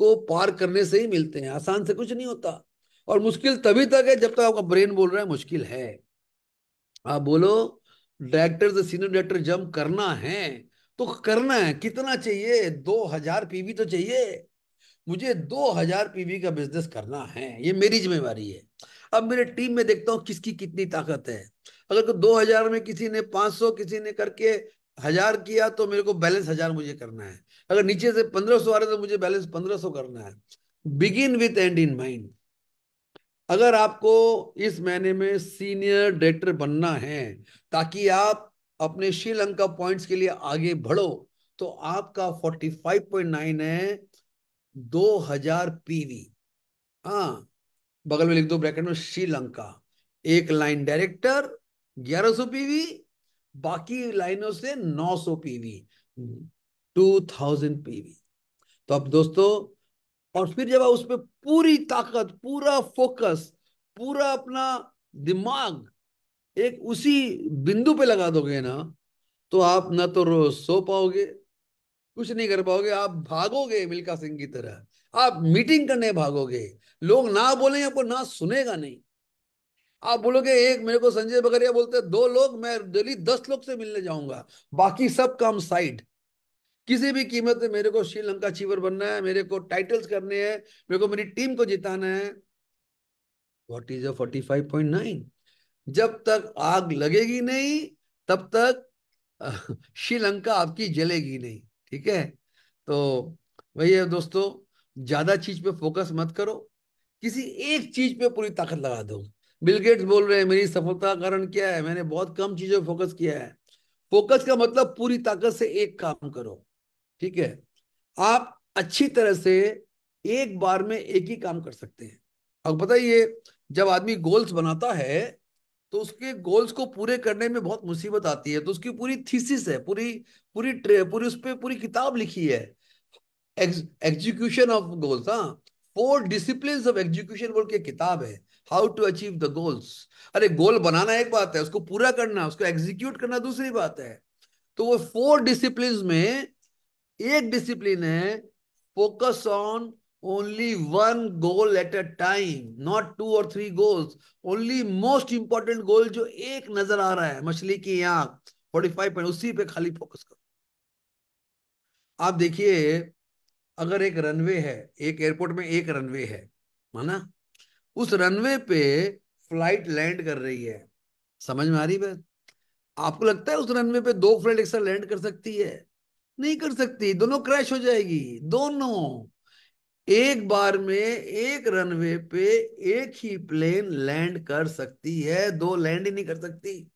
को पार करने से ही मिलते हैं, आसान से कुछ नहीं होता। और मुश्किल तभी तक है जब तक आपका ब्रेन बोल रहा है, मुश्किल है। आप बोलो डायरेक्टर से सीनियर डायरेक्टर जम करना है तो करना है। कितना चाहिए? दो हज़ार पीवी तो चाहिए। मुझे दो हज़ार पीवी का बिज़नेस करना है, ये मेरी जिम्मेवारी है। अब मेरे टीम में देखता हूँ किसकी कितनी ताकत है। अगर दो हज़ार में किसी ने पाँच सौ किसी ने करके हज़ार किया तो मेरे को बैलेंस हज़ार मुझे करना है। अगर नीचे से पंद्रह सौ आ रहे तो मुझे बैलेंस पंद्रह सौ करना है। Begin with end in mind अगर आपको इस महीने में सीनियर डायरेक्टर बनना है, ताकि आप अपने श्रीलंका पॉइंट्स के लिए आगे बढ़ो तो आपका 45.9 है। 2000 पीवी। हाँ बगल में लिख दो ब्रैकेट में श्रीलंका। एक लाइन डायरेक्टर 1100 पीवी, बाकी लाइनों से 900 पीवी। 2000 पीवी। तो अब दोस्तों, और फिर जब आप उस पर पूरी ताकत, पूरा फोकस, पूरा अपना दिमाग एक उसी बिंदु पे लगा दोगे ना तो आप ना तो सो पाओगे कुछ नहीं कर पाओगे, आप भागोगे मिल्खा सिंह की तरह। आप मीटिंग करने भागोगे। लोग ना बोले, आपको ना सुनेगा नहीं। आप बोलोगे, एक मेरे को संजय बगरिया बोलते दो लोग, मैं डेली दस लोग से मिलने जाऊँगा। बाकी सब काम साइड। किसी भी कीमत में मेरे को श्रीलंका चीवर बनना है, मेरे को टाइटल्स करने हैं, मेरे को मेरी टीम को जिताना है। What is forty five point nine जब तक आग लगेगी नहीं, तब तक श्रीलंका आपकी जलेगी नहीं। ठीक है? तो वही है दोस्तों, ज़्यादा चीज़ पे फोकस मत करो, किसी एक चीज़ पे पूरी ताकत लगा दो। बिल गेट्स बोल रहे हैं, मेरी सफलता का कारण क्या है? मैंने बहुत कम चीज़ों पर फोकस किया है। फोकस का मतलब पूरी ताकत से एक काम करो, ठीक है? आप अच्छी तरह से एक बार में एक ही काम कर सकते हैं। अब बताइए, जब आदमी गोल्स बनाता है तो उसके गोल्स को पूरे करने में बहुत मुसीबत आती है। तो उसकी पूरी थीसिस है, पूरी पूरी पूरी उस पर पूरी किताब लिखी है। एग्जीक्यूशन ऑफ़ गोल्स हाँ। फोर डिसिप्लिन ऑफ़ एग्जीक्यूशन बोल के किताब है। How to achieve the goals अरे गोल बनाना एक बात है, उसको पूरा करना, उसको एग्जीक्यूट करना दूसरी बात है। तो वो फोर डिसिप्लिन में एक डिसिप्लिन है focus on only one goal at a time, not two or three goals. Only most important goal जो एक नज़र आ रहा है, मछली की आँख 45 पॉइंट उसी पे खाली फोकस करो। आप देखिए, अगर एक रनवे है, एक एयरपोर्ट में एक रनवे है माना उस रनवे पे फ़्लाइट लैंड कर रही है। समझ में आ रही बात? आपको लगता है उस रनवे पे दो फ़्लाइट एक साथ लैंड कर सकती है? नहीं कर सकती, दोनों क्रैश हो जाएगी, दोनों। एक बार में एक रनवे पे एक ही प्लेन लैंड कर सकती है, दो लैंड ही नहीं कर सकती।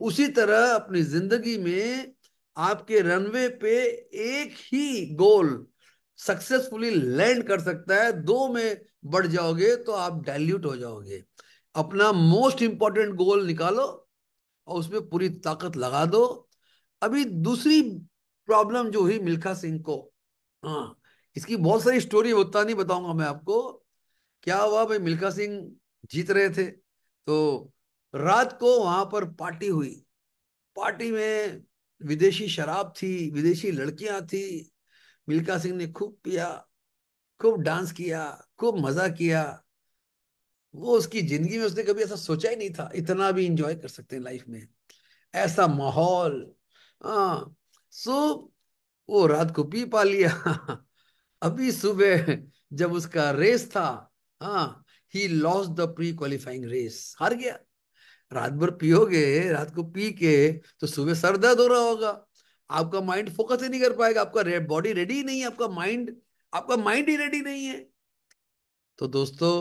उसी तरह अपनी ज़िंदगी में आपके रनवे पे एक ही गोल सक्सेसफुली लैंड कर सकता है, दो में बढ़ जाओगे तो आप डाइल्यूट हो जाओगे। अपना मोस्ट इंपॉर्टेंट गोल निकालो और उसमें पूरी ताकत लगा दो। अभी दूसरी प्रॉब्लम जो हुई मिल्खा सिंह को हाँ इसकी बहुत सारी स्टोरी होता नहीं बताऊँगा मैं आपको। क्या हुआ भाई, मिल्खा सिंह जीत रहे थे तो रात को वहाँ पर पार्टी हुई। पार्टी में विदेशी शराब थी, विदेशी लड़कियाँ थी। मिल्खा सिंह ने खूब पिया, खूब डांस किया, खूब मज़ा किया। वो उसकी ज़िंदगी में उसने कभी ऐसा सोचा ही नहीं था, इतना भी इंजॉय कर सकते हैं लाइफ में। ऐसा माहौल हाँ सो वो रात को पी पा लिया। अभी सुबह जब उसका रेस था हाँ ही lost the pre qualifying race हार गया। रात भर पियोगे, रात को पी के तो सुबह सर दर्द हो रहा होगा। आपका माइंड फोकस ही नहीं कर पाएगा, आपका बॉडी रेडी ही नहीं है, आपका माइंड आपका माइंड ही रेडी नहीं है। तो दोस्तों,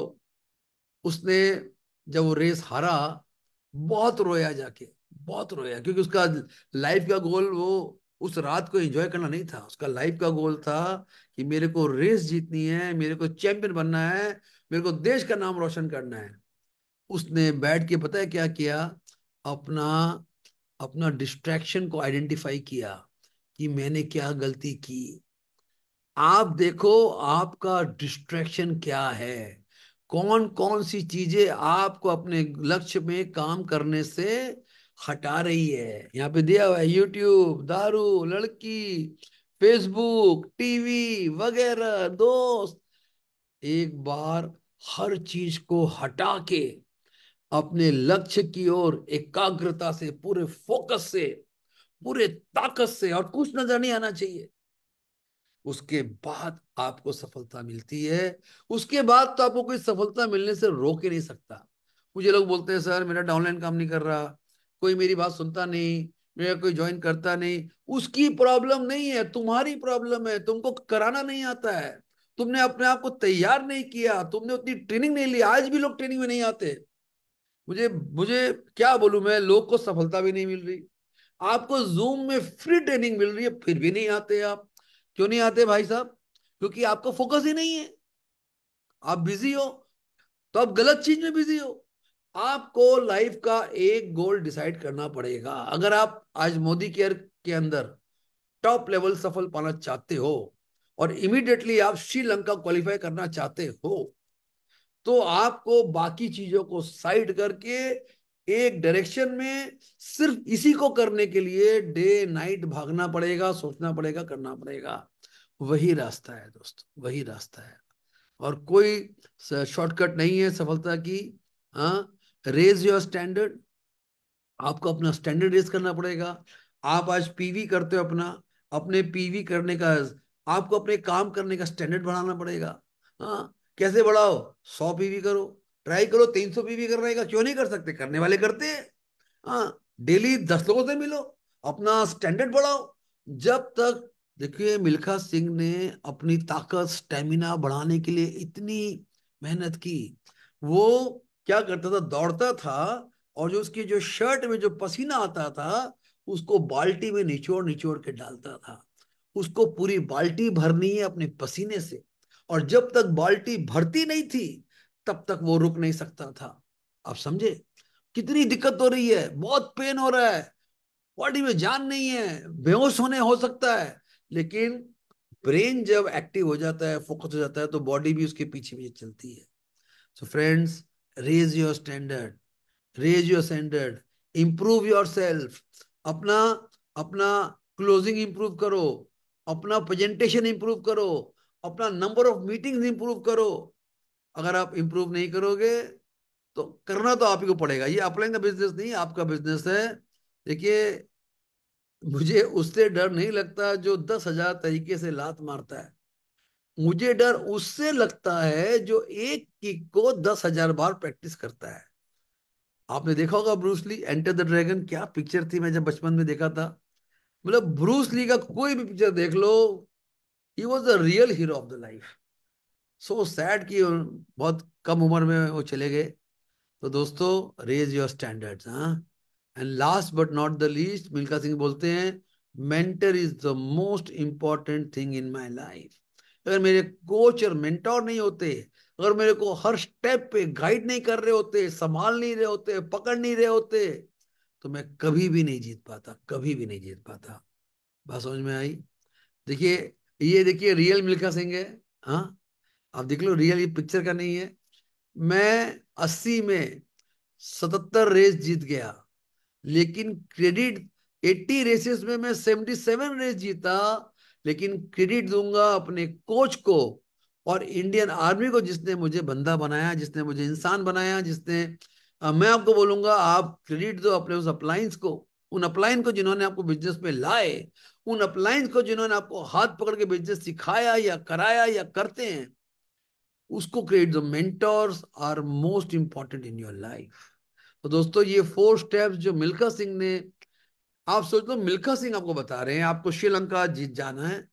उसने जब वो रेस हारा, बहुत रोया जाके, बहुत रोया, क्योंकि उसका लाइफ का गोल वो उस रात को एंजॉय करना नहीं था। उसका लाइफ का गोल था कि मेरे को रेस जीतनी है, मेरे को चैंपियन बनना है, मेरे को देश का नाम रोशन करना है। उसने बैठ के पता है क्या किया? अपना अपना डिस्ट्रैक्शन को आइडेंटिफाई किया कि मैंने क्या गलती की। आप देखो, आपका डिस्ट्रैक्शन क्या है? कौन कौन सी चीज़ें आपको अपने लक्ष्य में काम करने से हटा रही है? यहाँ पे दिया हुआ है यूट्यूब दारू, लड़की फेसबुक टीवी वगैरह, दोस्त। एक बार हर चीज़ को हटा के अपने लक्ष्य की ओर एकाग्रता से, पूरे फोकस से, पूरे ताकत से और कुछ नज़र नहीं आना चाहिए। उसके बाद आपको सफलता मिलती है। उसके बाद तो आपको कोई सफलता मिलने से रोक ही नहीं सकता। मुझे लोग बोलते हैं, सर, मेरा डाउनलाइन काम नहीं कर रहा। कोई मेरी बात सुनता नहीं। मेरा कोई ज्वाइन करता नहीं। उसकी प्रॉब्लम नहीं है, तुम्हारी प्रॉब्लम है, तुमको कराना नहीं आता है। तुमने अपने आप को तैयार नहीं किया, तुमने उतनी ट्रेनिंग नहीं ली, आज भी लोग ट्रेनिंग में नहीं आते। मुझे मुझे क्या बोलूँ, मैं लोग को सफलता भी नहीं मिल रही। आपको जूम में फ्री ट्रेनिंग मिल रही है, फिर भी नहीं आते आप। क्यों नहीं आते भाई साहब? क्योंकि आपको फोकस ही नहीं है। आप बिज़ी हो तो आप गलत चीज़ में बिज़ी हो। आपको लाइफ का एक गोल डिसाइड करना पड़ेगा। अगर आप आज मोदी केयर के अंदर टॉप लेवल सफल पाना चाहते हो और इमीडिएटली आप श्रीलंका क्वालिफाई करना चाहते हो तो आपको बाकी चीज़ों को साइड करके एक डायरेक्शन में सिर्फ़ इसी को करने के लिए डे नाइट भागना पड़ेगा, सोचना पड़ेगा, करना पड़ेगा। वही रास्ता है दोस्तों, वही रास्ता है। और कोई शॉर्टकट नहीं है सफलता की हाँ? रेज योर स्टैंडर्ड आपको अपना स्टैंडर्ड रेज करना पड़ेगा। आप आज पीवी करते हो अपना। अपने पीवी करने का, आपको अपने काम करने का स्टैंडर्ड बढ़ाना पड़ेगा। हाँ कैसे बढ़ाओ? सौ पीवी करो। ट्राई करो, तीन सौ पीवी करने का। क्यों नहीं कर सकते? करने वाले करते हैं। हाँ डेली दस लोगों से मिलो। अपना स्टैंडर्ड बढ़ाओ। जब तक, देखिए, मिल्खा सिंह ने अपनी ताकत स्टेमिना बढ़ाने के लिए इतनी मेहनत की, वो क्या करता था? दौड़ता था और जो उसकी जो शर्ट में जो पसीना आता था, उसको बाल्टी में निचोड़ निचोड़ के डालता था। उसको पूरी बाल्टी भरनी है अपने पसीने से। और जब तक बाल्टी भरती नहीं थी, तब तक वो रुक नहीं सकता था। आप समझे? कितनी दिक्कत हो रही है, बहुत पेन हो रहा है। बॉडी में जान नहीं है, बेहोश होने हो सकता है। लेकिन ब्रेन जब एक्टिव हो जाता है, फोकस हो जाता है तो बॉडी भी उसके पीछे पीछे चलती है। So so friends raise your standard raise your standard improve your self अपना अपना क्लोजिंग इंप्रूव करो. अपना प्रेजेंटेशन इंप्रूव करो. अपना नंबर ऑफ़ मीटिंग्स इंप्रूव करो. अगर आप इंप्रूव नहीं करोगे तो करना तो आप ही को पड़ेगा। ये अपलाइन का बिज़नेस नहीं, आपका बिज़नेस है। देखिए, मुझे उससे डर नहीं लगता जो दस हज़ार तरीके से लात मारता है। मुझे डर उससे लगता है जो एक किक को दस हज़ार बार प्रैक्टिस करता है। आपने देखा होगा Bruce Lee enter the dragon क्या पिक्चर थी मैं जब बचपन में देखा था। मतलब ब्रूस ली का कोई भी पिक्चर देख लो he was the real hero of the life so sad कि बहुत कम उम्र में वो चले गए। तो दोस्तों रेज योर स्टैंडर्ड्स हाँ। And last but not the least Milkha Singh बोलते हैं mentor is the most important thing in my life अगर मेरे कोच और मेंटोर नहीं होते, अगर मेरे को हर स्टेप पे गाइड नहीं कर रहे होते, संभाल नहीं रहे होते, पकड़ नहीं रहे होते तो मैं कभी भी नहीं जीत पाता, कभी भी नहीं जीत पाता। बात समझ में आई? देखिए, ये देखिए रियल मिल्खा सिंह है हाँ? आप देख लो, रियल ये पिक्चर का नहीं है। मैं अस्सी में सतहत्तर रेस जीत गया, लेकिन क्रेडिट एट्टी रेसेस में मैं सेवेंटी सेवन रेस जीता लेकिन क्रेडिट दूँगा अपने कोच को और इंडियन आर्मी को जिसने मुझे बंदा बनाया जिसने मुझे इंसान बनाया जिसने आ, मैं आपको बोलूँगा आप क्रेडिट दो अपने उस अप्लायंस को उन अप्लायंस को जिन्होंने आपको बिज़नेस में लाए उन अप्लायंस को जिन्होंने आपको हाथ पकड़ के बिज़नेस सिखाया या कराया या करते हैं उसको क्रेडिट दो mentors are most important in your life तो दोस्तों ये फोर स्टेप्स जो मिल्खा सिंह ने आप सोच लो, मिल्खा सिंह आपको बता रहे हैं, आपको श्रीलंका जीत जाना है,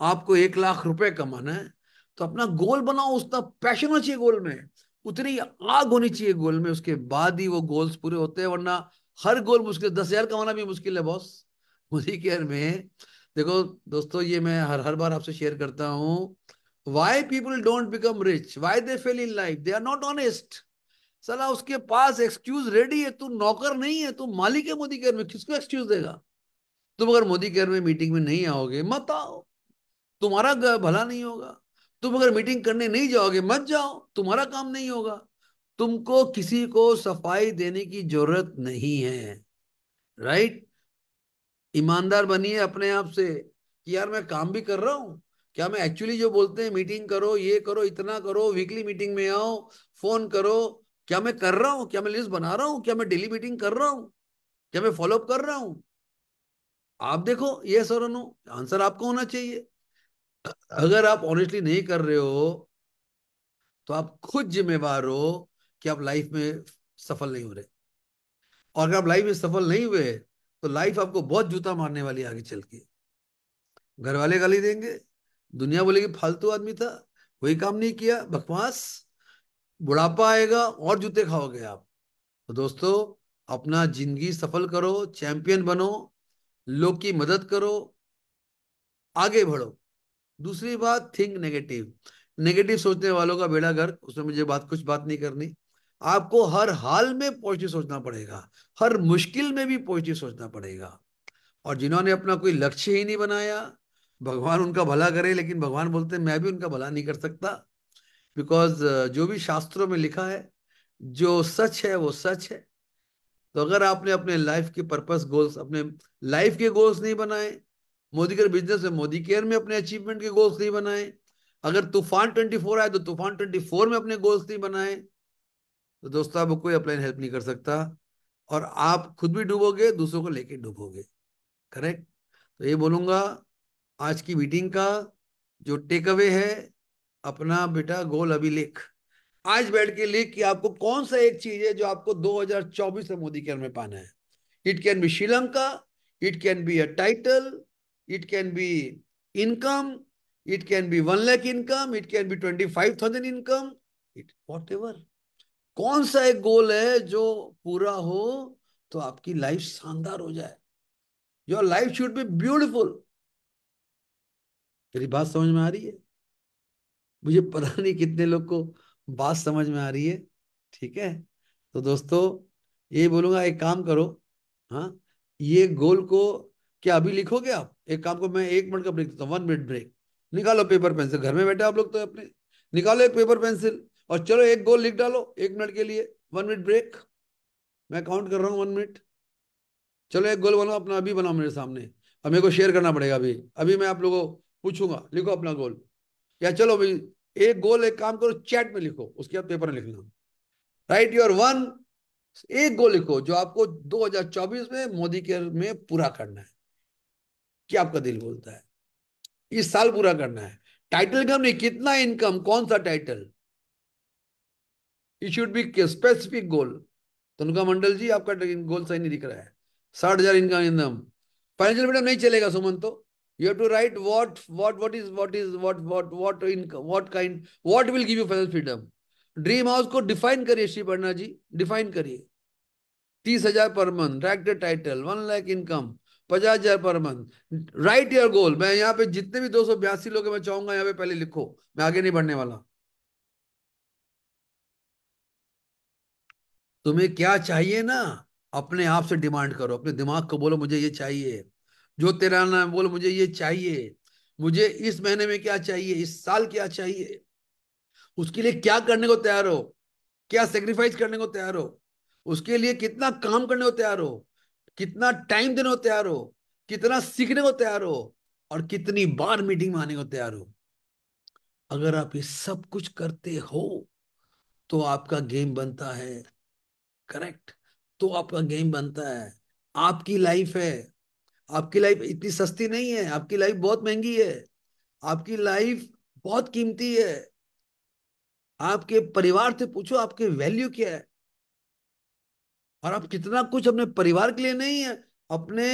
आपको एक लाख रुपए कमाना है तो अपना गोल बनाओ उसका पैशन होना चाहिए गोल में। उतनी आग होनी चाहिए गोल में, उसके बाद ही वो गोल्स पूरे होते हैं, वरना हर गोल मुश्किल, दस हज़ार कमाना भी मुश्किल है, बॉस। मुझे केयर में, देखो दोस्तों, ये मैं हर हर बार आपसे शेयर करता हूँ। Why people don't become rich why they fail in life they are not honest सला उसके पास एक्सक्यूज रेडी है, तू नौकर नहीं है, तू मालिक है मोदी केयर में, किसको एक्सक्यूज देगा? तुम अगर मोदी केयर में मीटिंग में नहीं आओगे, मत आओ। तुम्हारा भला नहीं होगा। तुम अगर मीटिंग करने नहीं जाओगे, मत जाओ। तुम्हारा काम नहीं होगा। तुमको किसी को सफ़ाई देने की ज़रूरत नहीं है। राइट ईमानदार बनिए अपने आप से कि यार मैं काम भी कर रहा हूँ। क्या मैं एक्चुअली जो बोलते हैं मीटिंग करो, ये करो, इतना करो वीकली मीटिंग में आओ फ़ोन करो क्या मैं कर रहा हूँ? क्या मैं लिस्ट बना रहा हूँ? क्या मैं डेली मीटिंग कर रहा हूँ? क्या मैं फॉलोअप कर रहा हूँ? आप देखो ये सर नो आंसर आपको होना चाहिए। अगर आप ऑनेस्टली नहीं कर रहे हो तो आप खुद जिम्मेवार हो कि आप लाइफ में सफल नहीं हो रहे। और अगर आप लाइफ में सफल नहीं हुए तो लाइफ आपको बहुत जूता मारने वाली आगे चल के। घर वाले गाली देंगे। दुनिया बोलेगी, फालतू आदमी था, कोई काम नहीं किया, बकवास। बुढ़ापा आएगा और जूते खाओगे आप। तो दोस्तों, अपना ज़िंदगी सफल करो, चैंपियन बनो, लोग की मदद करो, आगे बढ़ो। दूसरी बात थिंक नेगेटिव नेगेटिव सोचने वालों का बेड़ा घर उसमें मुझे बात, कुछ बात नहीं करनी। आपको हर हाल में पॉजिटिव सोचना पड़ेगा, हर मुश्किल में भी पॉजिटिव सोचना पड़ेगा। और जिन्होंने अपना कोई लक्ष्य ही नहीं बनाया, भगवान उनका भला करे, लेकिन भगवान बोलते मैं भी उनका भला नहीं कर सकता। बिकॉज़ जो भी शास्त्रों में लिखा है, जो सच है, वो सच है। तो अगर आपने अपने लाइफ के पर्पस गोल्स अपने लाइफ के गोल्स नहीं बनाए, मोदी केयर बिज़नेस में, मोदी केयर में अपने अचीवमेंट के गोल्स नहीं बनाए, अगर तूफ़ान ट्वेंटी फोर आए तो तूफ़ान ट्वेंटी फोर में अपने गोल्स नहीं बनाए तो दोस्तों आपको कोई अपलाइन हेल्प नहीं कर सकता। और आप खुद भी डूबोगे, दूसरों को लेके डूबोगे। करेक्ट तो ये बोलूँगा, आज की मीटिंग का जो टेक अवे है अपना बेटा गोल अभी लिख। आज बैठ के लिख कि आपको कौन सा एक चीज़ है जो आपको 2024 में मोदी केयर में पाना है? It can be Sri Lanka it can be a title it can be income it can be one lakh income it can be twenty five thousand income it whatever कौन सा एक गोल है जो पूरा हो तो आपकी लाइफ शानदार हो जाए। Your life should be beautiful मेरी बात समझ में आ रही है? मुझे पता नहीं कितने लोग को बात समझ में आ रही है, ठीक है? तो दोस्तों ये बोलूँगा, एक काम करो हाँ ये गोल को क्या अभी लिखोगे आप? एक काम को मैं एक मिनट का ब्रेक देता हूँ वन मिनट ब्रेक निकालो पेपर पेंसिल घर में बैठे आप लोग तो अपने। निकालो एक पेपर पेंसिल और चलो एक गोल लिख डालो, एक मिनट के लिए वन मिनट ब्रेक मैं काउंट कर रहा हूँ वन मिनट चलो एक गोल बनाओ, अपना अभी बनाओ मेरे सामने। अब मेरे को शेयर करना पड़ेगा अभी। अभी मैं आप लोगों को पूछूँगा, लिखो अपना गोल। या चलो भाई, एक गोल, एक काम करो चैट में लिखो, उसके बाद पेपर में लिखना। राइट योर वन एक गोल लिखो, जो आपको 2024 में मोदी केयर में पूरा करना है। क्या आपका दिल बोलता है? इस साल पूरा करना है। टाइटल कम नहीं कितना इनकम कौन सा title it should be specific goal Tanuka Mandal ji, आपका गोल सही नहीं दिख रहा है। साठ हज़ार इनकम इनकम फाइनेंशियल फ्रीडम नहीं चलेगा सुमन तो। You have to write what what what is what is what what what income what kind what will give you financial freedom dream house को डिफाइन करिए, श्री पढ़ना जी डिफाइन करिए। तीस हज़ार per month rack the title one lakh income पचास हज़ार per month right your goal मैं यहाँ पे जितने भी दो सौ बयासी लोग मैं चाहूँगा यहाँ पे पहले लिखो। मैं आगे नहीं बढ़ने वाला। तुम्हें क्या चाहिए ना? अपने आप से डिमांड करो, अपने दिमाग को बोलो, मुझे ये चाहिए। जो तेरा नाम बोल, मुझे ये चाहिए। मुझे इस महीने में क्या चाहिए? इस साल क्या चाहिए? उसके लिए क्या करने को तैयार हो? क्या सेक्रीफाइस करने को तैयार हो? उसके लिए कितना काम करने को तैयार हो? कितना टाइम देने को तैयार हो? कितना सीखने को तैयार हो? और कितनी बार मीटिंग में आने को तैयार हो? अगर आप ये सब कुछ करते हो तो आपका गेम बनता है। करेक्ट तो आपका गेम बनता है। आपकी लाइफ है। आपकी लाइफ इतनी सस्ती नहीं है, आपकी लाइफ बहुत महँगी है, आपकी लाइफ बहुत कीमती है। आपके परिवार से पूछो, आपके वैल्यू क्या है? और आप कितना कुछ अपने परिवार के लिए नहीं है, अपने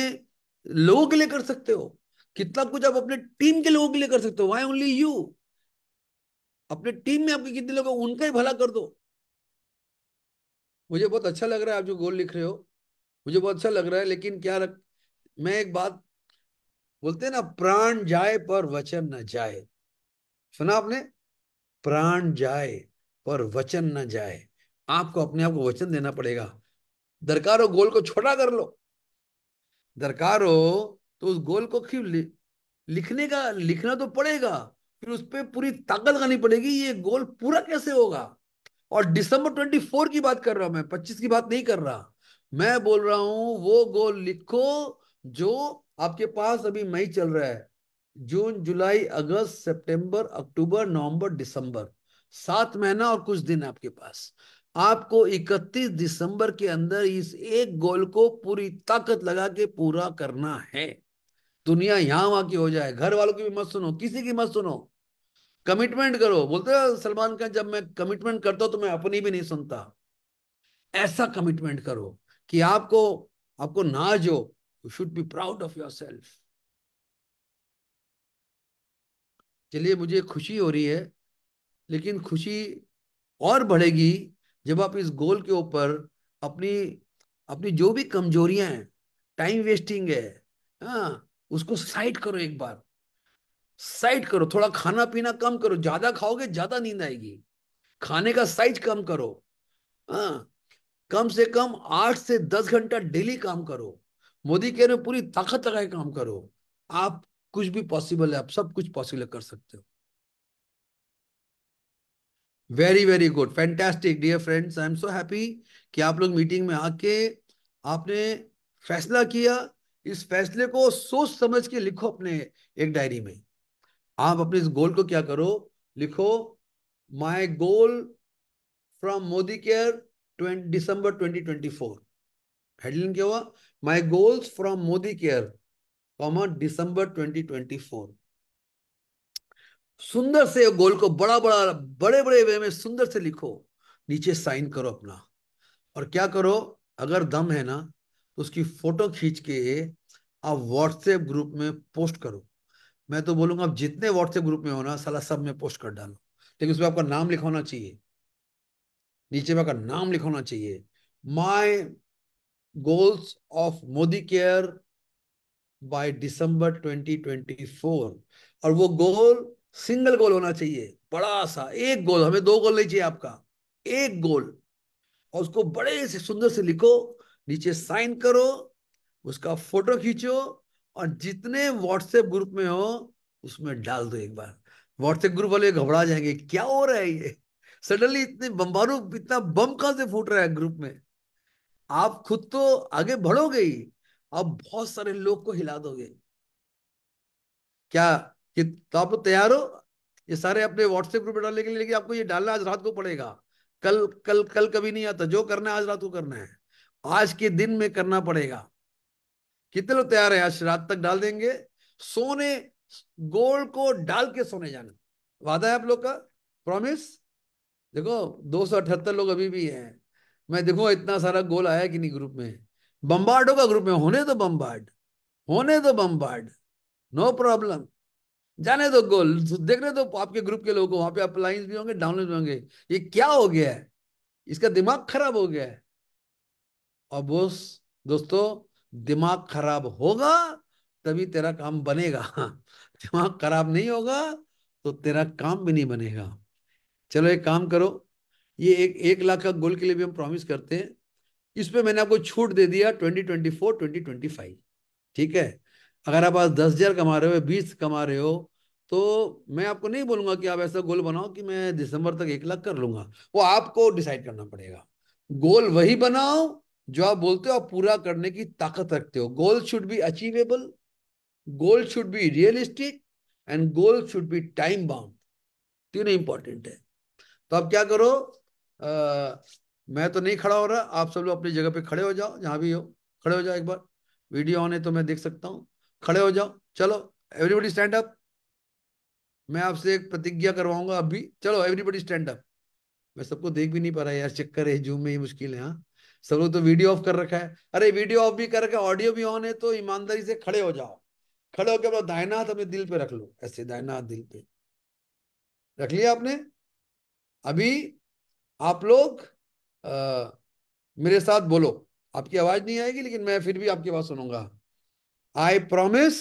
लोगों के लिए कर सकते हो। कितना कुछ आप अपने टीम के लोगों के लिए कर सकते हो। वाई ओनली यू अपने टीम में आपके कितने लोग उनका ही भला कर दो। मुझे बहुत अच्छा लग रहा है आप जो गोल लिख रहे हो। मुझे बहुत अच्छा लग रहा है, लेकिन क्या रख मैं एक बात बोलते ना, प्राण जाए पर वचन न जाए। सुना आपने? प्राण जाए पर वचन न जाए। आपको अपने आप को वचन देना पड़ेगा। दरकार हो गोल को छोटा कर लो। दरकार हो तो उस गोल को क्यों लिखने का, लिखना तो पड़ेगा, फिर उस पर पूरी ताकत लगानी पड़ेगी, ये गोल पूरा कैसे होगा? और दिसंबर ट्वेंटी फोर की बात कर रहा हूँ मैं, पच्चीस की बात नहीं कर रहा। मैं बोल रहा हूँ, वो गोल लिखो जो आपके पास अभी मई चल रहा है, जून, जुलाई, अगस्त, सितंबर, अक्टूबर, नवंबर, दिसंबर, सात महीना और कुछ दिन आपके पास। आपको 31 दिसंबर के अंदर इस एक गोल को पूरी ताकत लगा के पूरा करना है। दुनिया यहाँ वहाँ की हो जाए। घर वालों की भी मत सुनो, किसी की मत सुनो। कमिटमेंट करो। बोलते सलमान खान, जब मैं कमिटमेंट करता हूँ तो मैं अपनी भी नहीं सुनता। ऐसा कमिटमेंट करो कि आपको आपको ना हो you should be proud of your self चलिए, मुझे खुशी हो रही है, लेकिन खुशी और बढ़ेगी जब आप इस गोल के ऊपर अपनी अपनी जो भी कमजोरियाँ हैं टाइम वेस्टिंग है हाँ उसको साइड करो एक बार। साइड करो, थोड़ा खाना पीना कम करो, ज़्यादा खाओगे, ज़्यादा नींद आएगी। खाने का साइज़ कम करो हाँ कम से कम आठ से दस घंटा डेली काम करो। मोदी कह रहे पूरी ताकत लगाए काम करो। आप कुछ भी पॉसिबल है, आप सब कुछ पॉसिबल कर सकते हो. Very very good fantastic dear friends I am so happy कि आप लोग मीटिंग में आके आपने फैसला किया। इस फैसले को सोच समझ के लिखो अपने एक डायरी में। आप अपने इस गोल को क्या करो? लिखो my goal from Modi care December 2024 headline क्या हुआ? My goals from Modi care comma December 2024 सुंदर से गोल को बड़ा बड़ा, बड़े बड़े वे में सुंदर से लिखो। नीचे साइन करो अपना। और क्या करो? अगर दम है ना तो उसकी फ़ोटो खींच के आप व्हाट्सएप ग्रुप में पोस्ट करो। मैं तो बोलूँगा, आप जितने व्हाट्सएप ग्रुप में हो ना, साला सब में पोस्ट कर डालो। लेकिन उसमें आपका नाम लिखा होना चाहिए। नीचे में आपका नाम लिखा होना चाहिए। My goals of Modi care by December 2024 और वो गोल सिंगल गोल होना चाहिए, बड़ा सा, एक गोल हमें दो गोल नहीं चाहिए आपका, एक गोल और उसको बड़े से, सुंदर से लिखो, नीचे साइन करो, उसका फ़ोटो खींचो, और जितने व्हाट्सएप ग्रुप में हो, उसमें डाल दो एक बार। व्हाट्सएप ग्रुप वाले घबरा जाएँगे, क्या हो रहा है ये? सडनली इतने बम्बारू इतना बम कहाँ से फूट रहा है ग्रुप में? आप खुद तो आगे बढ़ोगे ही, आप बहुत सारे लोग को हिला दोगे। क्या, कि तो आप तैयार हो? ये सारे अपने व्हाट्सएप ग्रुप में डालने के लिए लेकिन आपको ये डालना आज रात को पड़ेगा। कल कल कल कभी नहीं आता, जो करना है आज रात को करना है। आज के दिन में करना पड़ेगा। कितने लोग तैयार है? आज रात तक डाल देंगे। सोने, गोल्ड को डाल के सोने जाना। वादा है आप लोग का? प्रॉमिस देखो, दो सौ अठहत्तर लोग अभी भी हैं। मैं देखो, इतना सारा गोल आया कि नहीं ग्रुप में। बम्बार्ड होगा ग्रुप में, होने दो बम्बार्ड। होने दो बम्बार्ड। नो प्रॉब्लम जाने दो गोल। देखने दो आपके ग्रुप के लोगों वहाँ पे अपलाइंस भी होंगे डाउनलोड भी होंगे। ये क्या हो गया है? इसका दिमाग खराब हो गया है। और बोस, दोस्तों, दिमाग खराब होगा, तभी तेरा काम बनेगा। दिमाग खराब नहीं होगा तो तेरा काम भी नहीं बनेगा। चलो, एक काम करो। ये एक एक लाख का गोल के लिए भी हम प्रॉमिस करते हैं। इस पे मैंने आपको छूट दे दिया twenty twenty four twenty twenty five ठीक है? अगर आप आज दस हज़ार कमा रहे हो, बीस कमा रहे हो तो मैं आपको नहीं बोलूँगा कि आप ऐसा गोल बनाओ कि मैं दिसंबर तक एक लाख कर लूँगा। वो आपको डिसाइड करना पड़ेगा। गोल वही बनाओ जो आप बोलते हो आप पूरा करने की ताकत रखते हो। Goal should be achievable goal should be realistic and goal should be time bound तीनों इंपॉर्टेंट है। तो आप क्या करो आ, मैं तो नहीं खड़ा हो रहा आप सब लोग अपनी जगह पे खड़े हो जाओ जहाँ भी हो खड़े हो जाओ एक बार। वीडियो ऑन है तो मैं देख सकता हूँ। खड़े हो जाओ। चलो एवरीबडी स्टैंड अप मैं आपसे एक प्रतिज्ञा करवाऊँगा अभी। चलो एवरीबडी स्टैंड अप मैं सबको देख भी नहीं पा रहा यार चक्कर है जूम में ही मुश्किल है हाँ। सब लोग तो वीडियो ऑफ़ कर रखा है। अरे वीडियो ऑफ़ भी कर रखा है ऑडियो भी ऑन है तो ईमानदारी से खड़े हो जाओ। खड़े होकर अपना दाहिना हाथ अपने दिल पे रख लो ऐसे दाहिना हाथ दिल पे। रख लिया आपने? अभी आप लोग आ, मेरे साथ बोलो। आपकी आवाज़ नहीं आएगी लेकिन मैं फिर भी आपकी आवाज़ सुनूँगा। I promise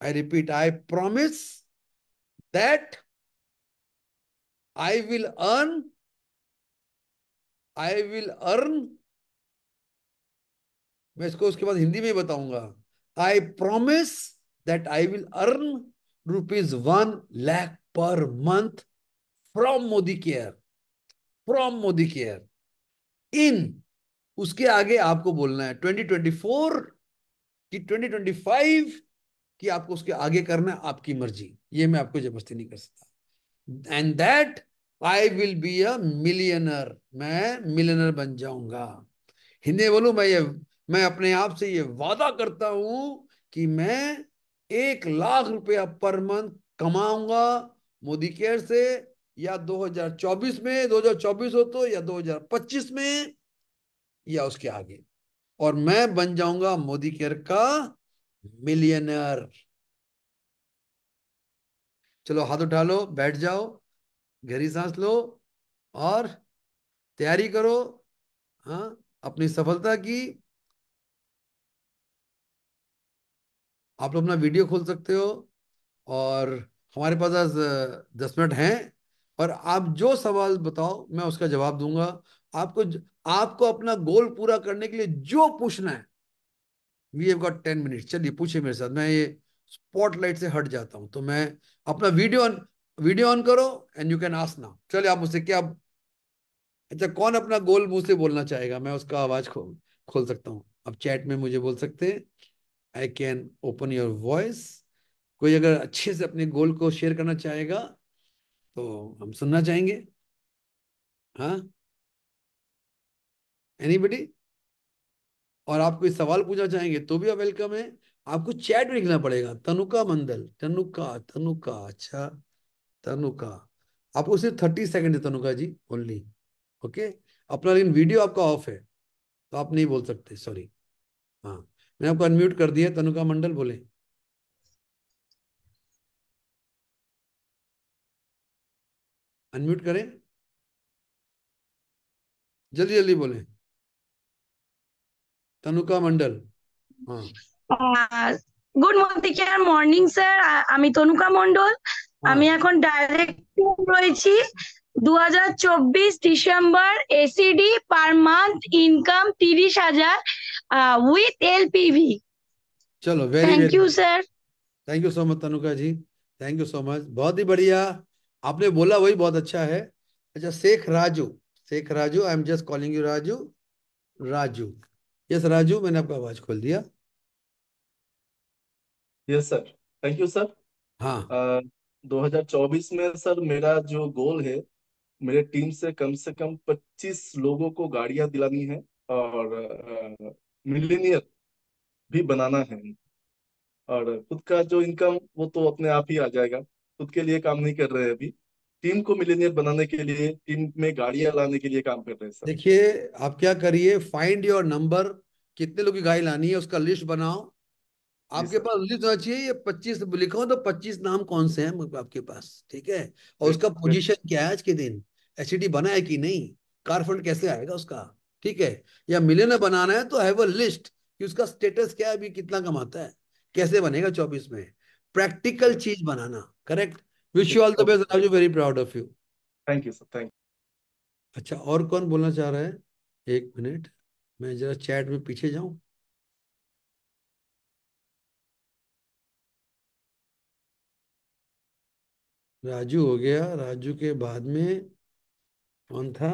I repeat I promise that I will earn I will earn मैं इसको उसके बाद हिंदी में बताऊँगा। I promise that I will earn rupees one lakh per month from Modi care from Modi care in उसके आगे आपको बोलना है 2024 कि 2025 कि आपको उसके आगे करना है आपकी मर्ज़ी। ये मैं आपको ज़बरदस्ती नहीं कर सकता। And that I will be a millionaire मैं मिलियनर बन जाऊँगा। हिंदी बोलू, मैं ये, मैं अपने आप से ये वादा करता हूँ कि मैं एक लाख रुपया पर मंथ कमाऊँगा मोदी केयर से या 2024 में 2024 हो तो या 2025 में, या उसके आगे। और मैं बन जाऊँगा मोदी केयर का मिलियनर। चलो, हाथ उठा लो, बैठ जाओ, गहरी सांस लो, और तैयारी करो हाँ अपनी सफलता की। आप लोग अपना वीडियो खोल सकते हो, और हमारे पास आज दस मिनट हैं। और आप जो सवाल बताओ, मैं उसका जवाब दूँगा। आपको आपको अपना गोल पूरा करने के लिए जो पूछना है we have got ten minute चलिए, पूछिए मेरे साथ। मैं ये स्पॉटलाइट से हट जाता हूँ तो मैं अपना वीडियो ऑन वीडियो ऑन करो and you can ask now चलिए, आप मुझसे क्या अच्छा कौन अपना गोल मुँह से बोलना चाहेगा? मैं उसका आवाज़ खोल खोल सकता हूँ। आप चैट में मुझे बोल सकते हैं। I can open your voice कोई अगर अच्छे से अपने गोल को शेयर करना चाहेगा तो हम सुनना चाहेंगे। हाँ? एनीबडी और आप कोई सवाल पूछना चाहेंगे तो भी आप वेलकम है। आपको चैट में लिखना पड़ेगा, तनुका मंडल, तनुका तनुका अच्छा तनुका। आपको सिर्फ़ थर्टी सेकेंड है तनुका जी ओनली ओके अपना लेकिन वीडियो आपका ऑफ़ है तो आप नहीं बोल सकते सॉरी हाँ मैंने आपको अनम्यूट कर दिया, तनुका मंडल बोले। अनम्यूट करें जल्दी जल्दी बोले तनुका मंडल हाँ গুড মর্নিং মর্নিং স্যার আমি তনুকা মন্ডল আমি এখন ডাইরেক্টর রয়েছি দু December ACD per month income তিরিশ হাজার উইথ এলপিভি चलो very thank you sir thank you so much Tanuka ji thank you so much बहुत ही बढ़िया आपने बोला वही बहुत अच्छा है। अच्छा Sheikh Raju Sheikh Raju I am just calling you Raju Raju. Yes Raju मैंने आपका आवाज़ खोल दिया। Yes sir thank you sir हाँ। uh, 2024 में सर मेरा जो गोल है मेरे टीम से कम से कम 25 लोगों को गाड़ियाँ दिलानी है और मिलीनियर भी बनाना है। और खुद का जो इनकम वो तो अपने आप ही आ जाएगा। खुद के लिए काम नहीं कर रहे हैं अभी। टीम को मिलीनियर बनाने के लिए टीम में गाड़ियाँ लाने के लिए काम कर रहे हैं देखिए आप क्या करिए फाइंड योर नंबर कितने लोग की गाड़ी लानी है उसका लिस्ट बनाओ। आपके पास लिस्ट होना चाहिए ये पच्चीस लिखो तो पच्चीस नाम कौन से हैं आपके पास ठीक है? और उसका पोजीशन क्या है आज के दिन? एच बना है कि नहीं? कार फंड कैसे आएगा उसका ठीक है? या मिलियनर बनाना है तो हैव अ लिस्ट कि उसका स्टेटस क्या है अभी कितना कमाता है कैसे बनेगा चौबीस में? प्रैक्टिकल चीज़ बनाना correct wish you all the best Raju very proud of you thank you sir thank अच्छा और कौन बोलना चाह रहा है? एक मिनट मैं जरा चैट में पीछे जाऊँ। राजू हो गया। राजू के बाद में कौन था?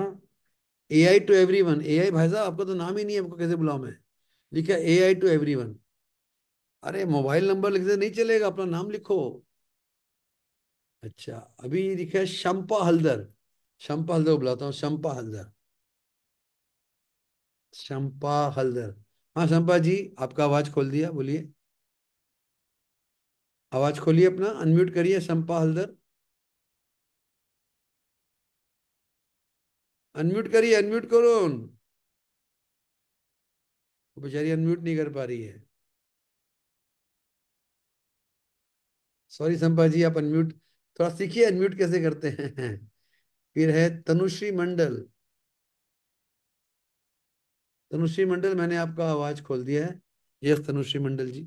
A I to everyone A I भाई साहब आपका तो नाम ही नहीं है आपको कैसे बुलाऊ मैं? लिखा A I to everyone अरे, मोबाइल नंबर लिखते नहीं चलेगा, अपना नाम लिखो। अच्छा अभी लिखा है शंपा हल्दर। शंपा हल्दर को बुलाता हूँ, शंपा हल्दर। शंपा हल्दर। हाँ शंपा जी, आपका आवाज़ खोल दिया, बोलिए। आवाज़ खोलिए अपना, अनम्यूट करिए शंपा हल्दर। अनम्यूट करिए, अनम्यूट करो। बेचारी अनम्यूट नहीं कर पा रही है। सॉरी संपा जी आप अनम्यूट थोड़ा सीखिए अनम्यूट कैसे करते हैं? फिर है तनुश्री मंडल। तनुश्री मंडल मैंने आपका आवाज़ खोल दिया है। यस तनुश्री मंडल जी।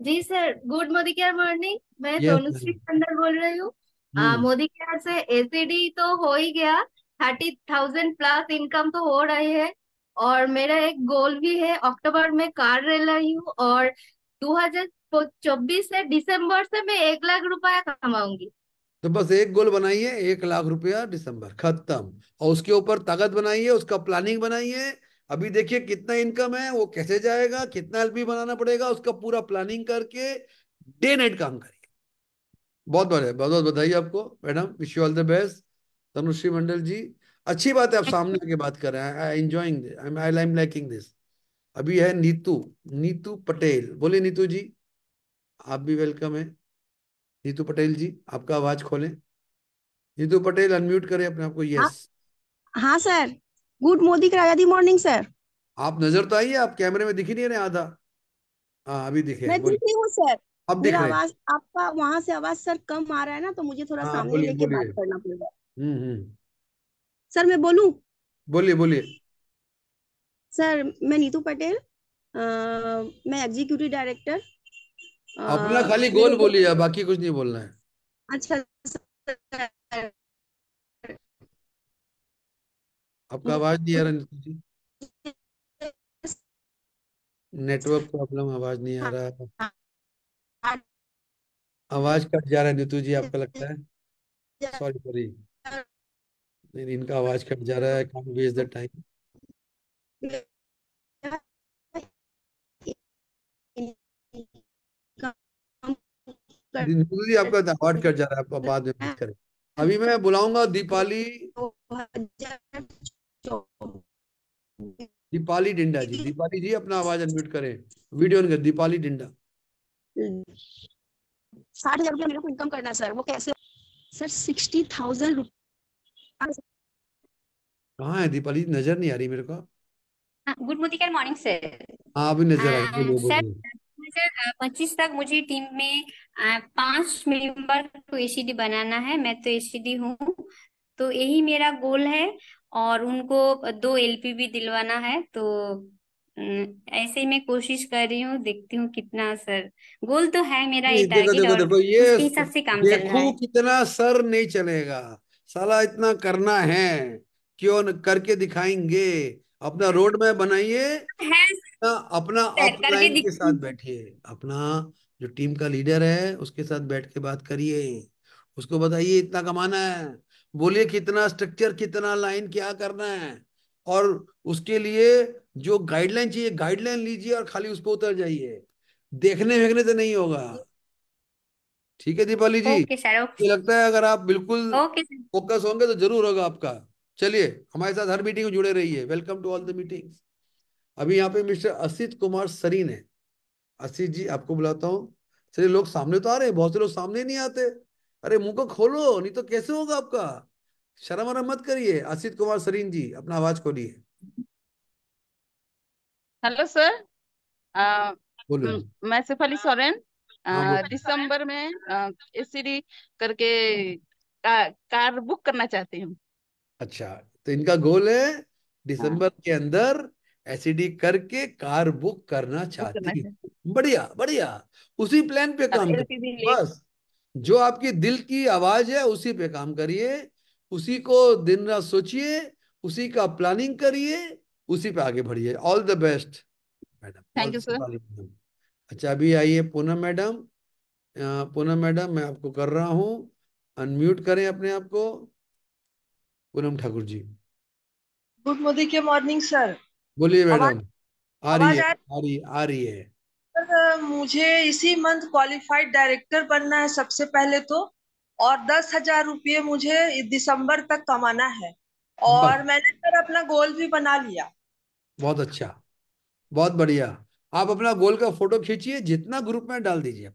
जी sir good Modi care morning मैं तनुश्री मंडल बोल रही हूँ। मोदी केयर से एसीडी तो हो ही गया। थर्टी थाउज़ेंड प्लस इनकम तो हो रही है। और मेरा एक गोल भी है अक्टूबर में कार ले रही हूँ। और 2024 से दिसंबर से मैं एक लाख रुपया कमाऊँगी। तो बस एक गोल बनाइए एक लाख रुपया दिसंबर खत्म। और उसके ऊपर ताकत बनाइए उसका प्लानिंग बनाइए। अभी देखिए कितना इनकम है वो कैसे जाएगा कितना एलपी बनाना पड़ेगा उसका पूरा प्लानिंग करके डे नाइट काम करिए। बहुत बढ़िया बहुत बहुत बधाई आपको madam wish you all the best Tanushree Mandal ji अच्छी बात है आप सामने आके बात कर रहे हैं। I enjoying I am liking this अभी है नीतू नीतू पटेल। बोले नीतू जी। आप भी वेलकम है। नीतू पटेल जी आपका आवाज़ खोलें। नीतू पटेल अनम्यूट करें अपने आप को यस हाँ सर गुड मोदी की आज़ादी मॉर्निंग सर आप नज़र तो आइए आप कैमरे में दिख ही नहीं रहे आधा। हाँ अभी दिखे। मैं दिख रही हूँ सर अब दिख रहे। आवाज़ आपका वहाँ से आवाज़ सर कम आ रहा है ना तो मुझे थोड़ा हाँ सामने लेके बात करना पड़ेगा। हम्म हम्म। सर मैं बोलूँ? बोलिए बोलिए। सर मैं नीतू पटेल मैं एग्जीक्यूटिव डायरेक्टर अपना खाली गोल बोलिए बाकी कुछ नहीं बोलना है। अच्छा आपका आवाज़ नहीं आ रहा नीतू जी। नेटवर्क प्रॉब्लम आवाज़ नहीं आ रहा। है आवाज़ कट जा रहा है नीतू जी आपका लगता है? सॉरी सॉरी नहीं नहीं, इनका आवाज़ कट जा रहा है can't waste the time Neetu ji आपका आवाज़ कट जा रहा है आप बाद में बात करें। अभी मैं बुलाऊँगा दीपाली। दीपाली डिंडा जी दीपाली जी अपना आवाज़ अनम्यूट करें। वीडियो ऑन कर दीपाली डिंडा। साठ हज़ार रुपया मेरे को इनकम करना है सर वो कैसे? सर सिक्सटी थाउज़ेंड कहाँ है दीपाली जी? नज़र नहीं आ रही मेरे को। गुड मॉर्निंग सर हाँ अभी नज़र आ रही अ, सर 2025 तक मुझे टीम में पाँच मेंबर को एसीडी बनाना है मैं तो एसीडी हूँ। तो यही मेरा गोल है और उनको दो एलपी भी दिलवाना है। तो ऐसे ही मैं कोशिश कर रही हूँ देखती हूँ कितना सर। गोल तो है मेरा ये देखो देखो देखो ये उसके हिसाब से काम देखो है। कितना सर नहीं चलेगा। साला इतना करना है क्यों करके दिखाएँगे। अपना रोड मैप बनाइए। है अपना अपलाइन के साथ बैठिए। अपना जो टीम का लीडर है उसके साथ बैठ के बात करिए। उसको बताइए इतना कमाना है? बोलिए कितना स्ट्रक्चर कितना लाइन क्या करना है? और उसके लिए जो गाइडलाइन चाहिए गाइडलाइन लीजिए और खाली उस पर उतर जाइए। देखने फेंकने से नहीं होगा। ठीक है दीपाली जी? ओके सर मुझे लगता है अगर आप बिल्कुल ओके सर। फोकस होंगे तो ज़रूर होगा आपका। चलिए हमारे साथ हर मीटिंग में जुड़े रहिए। Welcome to all the meetings अभी यहाँ पे मिस्टर असित कुमार सरीन है असित जी आपको बुलाता हूँ। चलिए लोग सामने तो आ रहे हैं बहुत से लोग सामने नहीं आते। अरे मुँह को खोलो नहीं तो कैसे होगा आपका? शर्म वरम मत करिए असित कुमार सरीन जी अपना आवाज़ खोलिए। Hello sir. बोलो म- मैं शेफाली सोरेन। हाँ दिसंबर में एसीडी करके का, कार बुक करना चाहती हूँ। अच्छा तो इनका गोल है दिसंबर हाँ। दिसंबर के अंदर एसईडी करके कार बुक करना चाहती चाहती है। बढ़िया बढ़िया। उसी प्लान पे काम करिए बस। जो आपकी दिल की आवाज़ है उसी पे काम करिए। उसी को दिन रात सोचिए उसी का प्लानिंग करिए उसी पे आगे बढ़िए। All the best madam thank you sir अच्छा अभी आइए पूनम मैडम। पूनम मैडम मैं आपको कर रहा हूँ। अनम्यूट करें अपने आप को। पूनम ठाकुर जी। गुड मोदी के मॉर्निंग सर बोलिए मैडम आ रही है आ रही आ रही है। सर मुझे इसी मंथ क्वालिफाइड डायरेक्टर बनना है सबसे पहले तो और दस हज़ार रुपये मुझे दिसंबर तक कमाना है। और मैंने सर अपना गोल भी बना लिया। बहुत अच्छा बहुत बढ़िया। आप अपना गोल का फ़ोटो खींचिए जितना ग्रुप में डाल दीजिए।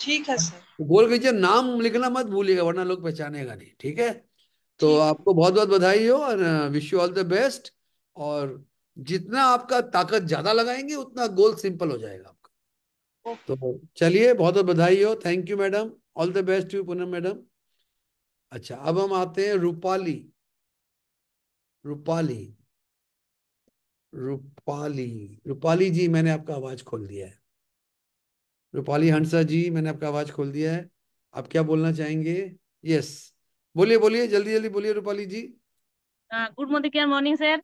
ठीक है सर गोल कीजिए नाम लिखना मत भूलिएगा वरना लोग पहचानेगा नहीं ठीक है? तो आपको बहुत बहुत बधाई हो और wish you all the best और जितना आपका ताकत ज़्यादा लगाएँगे उतना गोल सिंपल हो जाएगा आपका। तो चलिए बहुत बहुत बधाई हो। Thank you madam all the best you Poonam madam अच्छा अब हम आते हैं रूपाली। रूपाली। रूपाली। रूपाली जी मैंने आपका आवाज़ खोल दिया है। रूपाली हंसा जी मैंने आपका आवाज़ खोल दिया है। आप क्या बोलना चाहेंगे? यस बोलिए बोलिए जल्दी जल्दी बोलिए Rupali ji. Good morning morning sir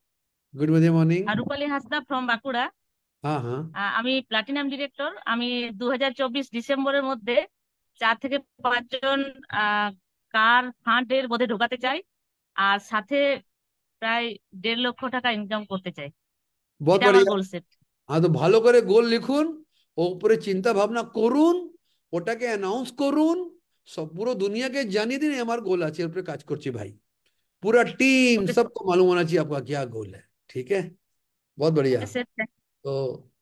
good morning Rupali Hasda from Bankura হ্যাঁ হ্যাঁ আহ, আমি প্লাটিনাম ডিরেক্টর আমি দু ডিসেম্বরের মধ্যে চার থেকে পাঁচজন আহ, কার ফান্ডের মধ্যে ঢোকাতে চাই আর সাথে প্রায় দেড় লক্ষ টাকা ইনকাম করতে চাই बहुत এটা আমার बढ़िया গোল সেট হ্যাঁ তো ভালো করে গোল লিখুন ও উপরে চিন্তা ভাবনা করুন ওটাকে অ্যানাউন্স করুন সব পুরো দুনিয়াকে জানিয়ে দিন আমার গোল আছে এর উপরে কাজ করছি ভাই पूरा टीम सबको मालूम होना चाहिए आपका क्या गोल है ठीक है? बहुत बढ़िया। तो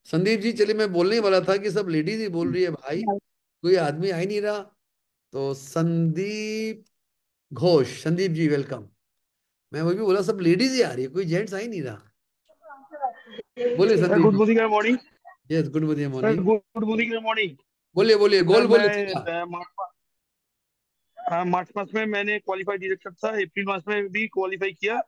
संदीप जी चलिए मैं बोलने वाला था कि सब लेडीज़ ही बोल रही है भाई। कोई आदमी आ ही नहीं रहा। तो संदीप घोष संदीप जी वेलकम मैं वो भी बोला सब लेडीज़ ही आ रही है कोई जेंट्स आ ही नहीं रहा। बोले Sandeep good morning morning yes good morning morning good morning morning बोलिए बोलिए गोल बोलिए मार्च मास में मैंने क्वालिफाई डायरेक्टर था अप्रैल मास में भी क्वालिफाई किया।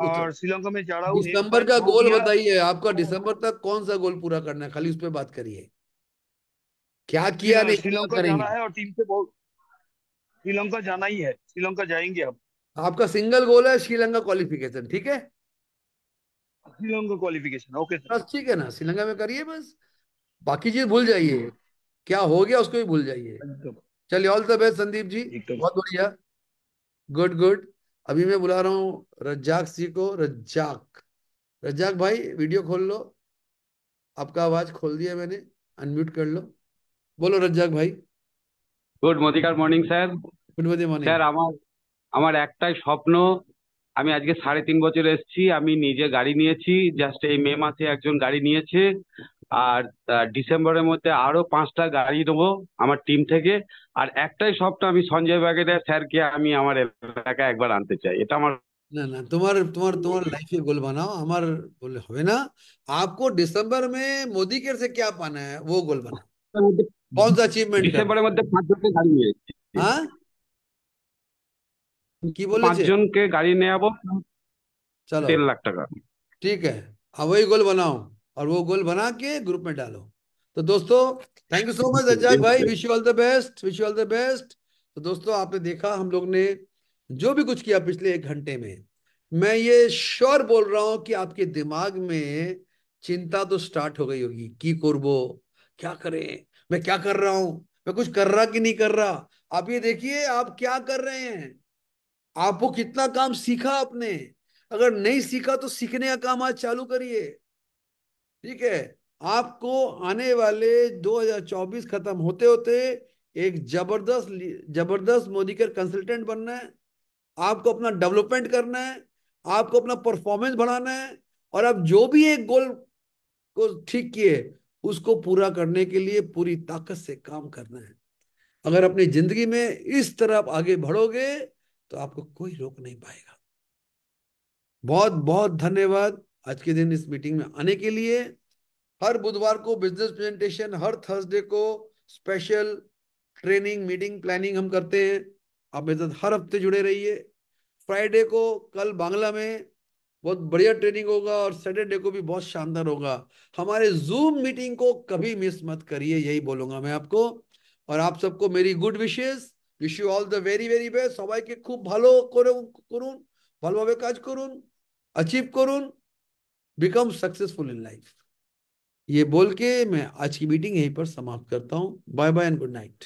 और श्रीलंका में जा रहा हूँ। एक दिसंबर का गोल बताइए आपका दिसंबर तक कौन सा गोल पूरा करना है? खाली उस पर बात करिए। क्या किया नहीं श्रीलंका जाना है और टीम से बहुत श्रीलंका जाना ही है। श्रीलंका जाएँगे अब। आपका सिंगल गोल है श्रीलंका क्वालिफिकेशन ठीक है? श्रीलंका क्वालिफिकेशन ओके सर बस ठीक है ना श्रीलंका में करिए बस। बाकी चीज़ भूल जाइए। क्या हो गया उसको भी भूल जाइए। चलिए all the best Sandeep ji. बहुत बढ़िया। गुड गुड अभी मैं बुला रहा हूँ रज्जाक जी को रज्जाक रज्जाक भाई वीडियो खोल लो आपका आवाज खोल दिया मैंने अनम्यूट कर लो बोलो रज्जाक भाई good মতিকার morning sir good morning sir আমার আমার একটাই স্বপ্ন আমি আজকে সাড়ে তিন বছর এসেছি আমি নিজে গাড়ি নিয়েছি জাস্ট এই মে মাসে একজন গাড়ি নিয়েছে আর আহ, ডিসেম্বরের মধ্যে আরো পাঁচটা গাড়ি নেবো আমার টিম থেকে আর একটাই স্বপ্ন আমি সঞ্জয় বাগেরা স্যারকে আমি আমার এলাকায় একবার আনতে চাই এটা আমার ना ना तुम्हारे तुम्हारे तुम्हारे लाइफ के गोल बनाओ हमार गोल হবে না आपको दिसंबर में मोदी केयर से क्या पाना है वो गोल बनाओ कौन सा अचीवमेंट करना ডিসেম্বরের মধ্যে পাঁচজনকে গাড়ি নিয়েছি हाँ কি বলেছে পাঁচজনকে গাড়ি নেওয়াবো चलो তিন লাখ টাকা ठीक है अब वही गोल बनाओ और वो गोल बना के ग्रुप में डालो। तो दोस्तों thank you so much Razzaq भाई wish you all the best wish you all the best तो दोस्तों आपने देखा हम लोग ने जो भी कुछ किया पिछले एक घंटे में मैं ये श्योर बोल रहा हूँ कि आपके दिमाग में चिंता तो स्टार्ट हो गई होगी। की करबो? क्या करें? मैं क्या कर रहा हूँ? मैं कुछ कर रहा कि नहीं कर रहा? आप ये देखिए आप क्या कर रहे हैं? आपको कितना काम सीखा आपने? अगर नहीं सीखा तो सीखने का काम आज चालू करिए। ठीक है? आपको आने वाले 2024 खत्म होते होते एक ज़बरदस्त ज़बरदस्त मोदी केयर कंसल्टेंट बनना है, आपको अपना डेवलपमेंट करना है, आपको अपना परफॉर्मेंस बढ़ाना है, और आप जो भी एक गोल को ठीक किए, उसको पूरा करने के लिए पूरी ताकत से काम करना है। अगर अपनी ज़िंदगी में इस तरह आप आगे बढ़ोगे तो आपको कोई रोक नहीं पाएगा। बहुत बहुत धन्यवाद। आज के दिन इस मीटिंग में आने के लिए हर बुधवार को बिजनेस प्रेजेंटेशन हर थर्सडे को स्पेशल ट्रेनिंग मीटिंग प्लानिंग हम करते हैं आप मेरे साथ हर हफ्ते जुड़े रहिए फ्राइडे को कल बांग्ला में बहुत बढ़िया ट्रेनिंग होगा और सैटरडे को भी बहुत शानदार होगा हमारे जूम मीटिंग को कभी मिस मत करिए यही बोलूंगा मैं आपको और आप सबको मेरी good wishes wish you all the very very best সবাইকে খুব ভালো করে করুন ভালোভাবে কাজ করুন अचीव করুন बिकम सक्सेसफुल इन लाइफ ये बोल के मैं आज की मीटिंग यहीं पर समाप्त करता हूँ। Bye bye and good night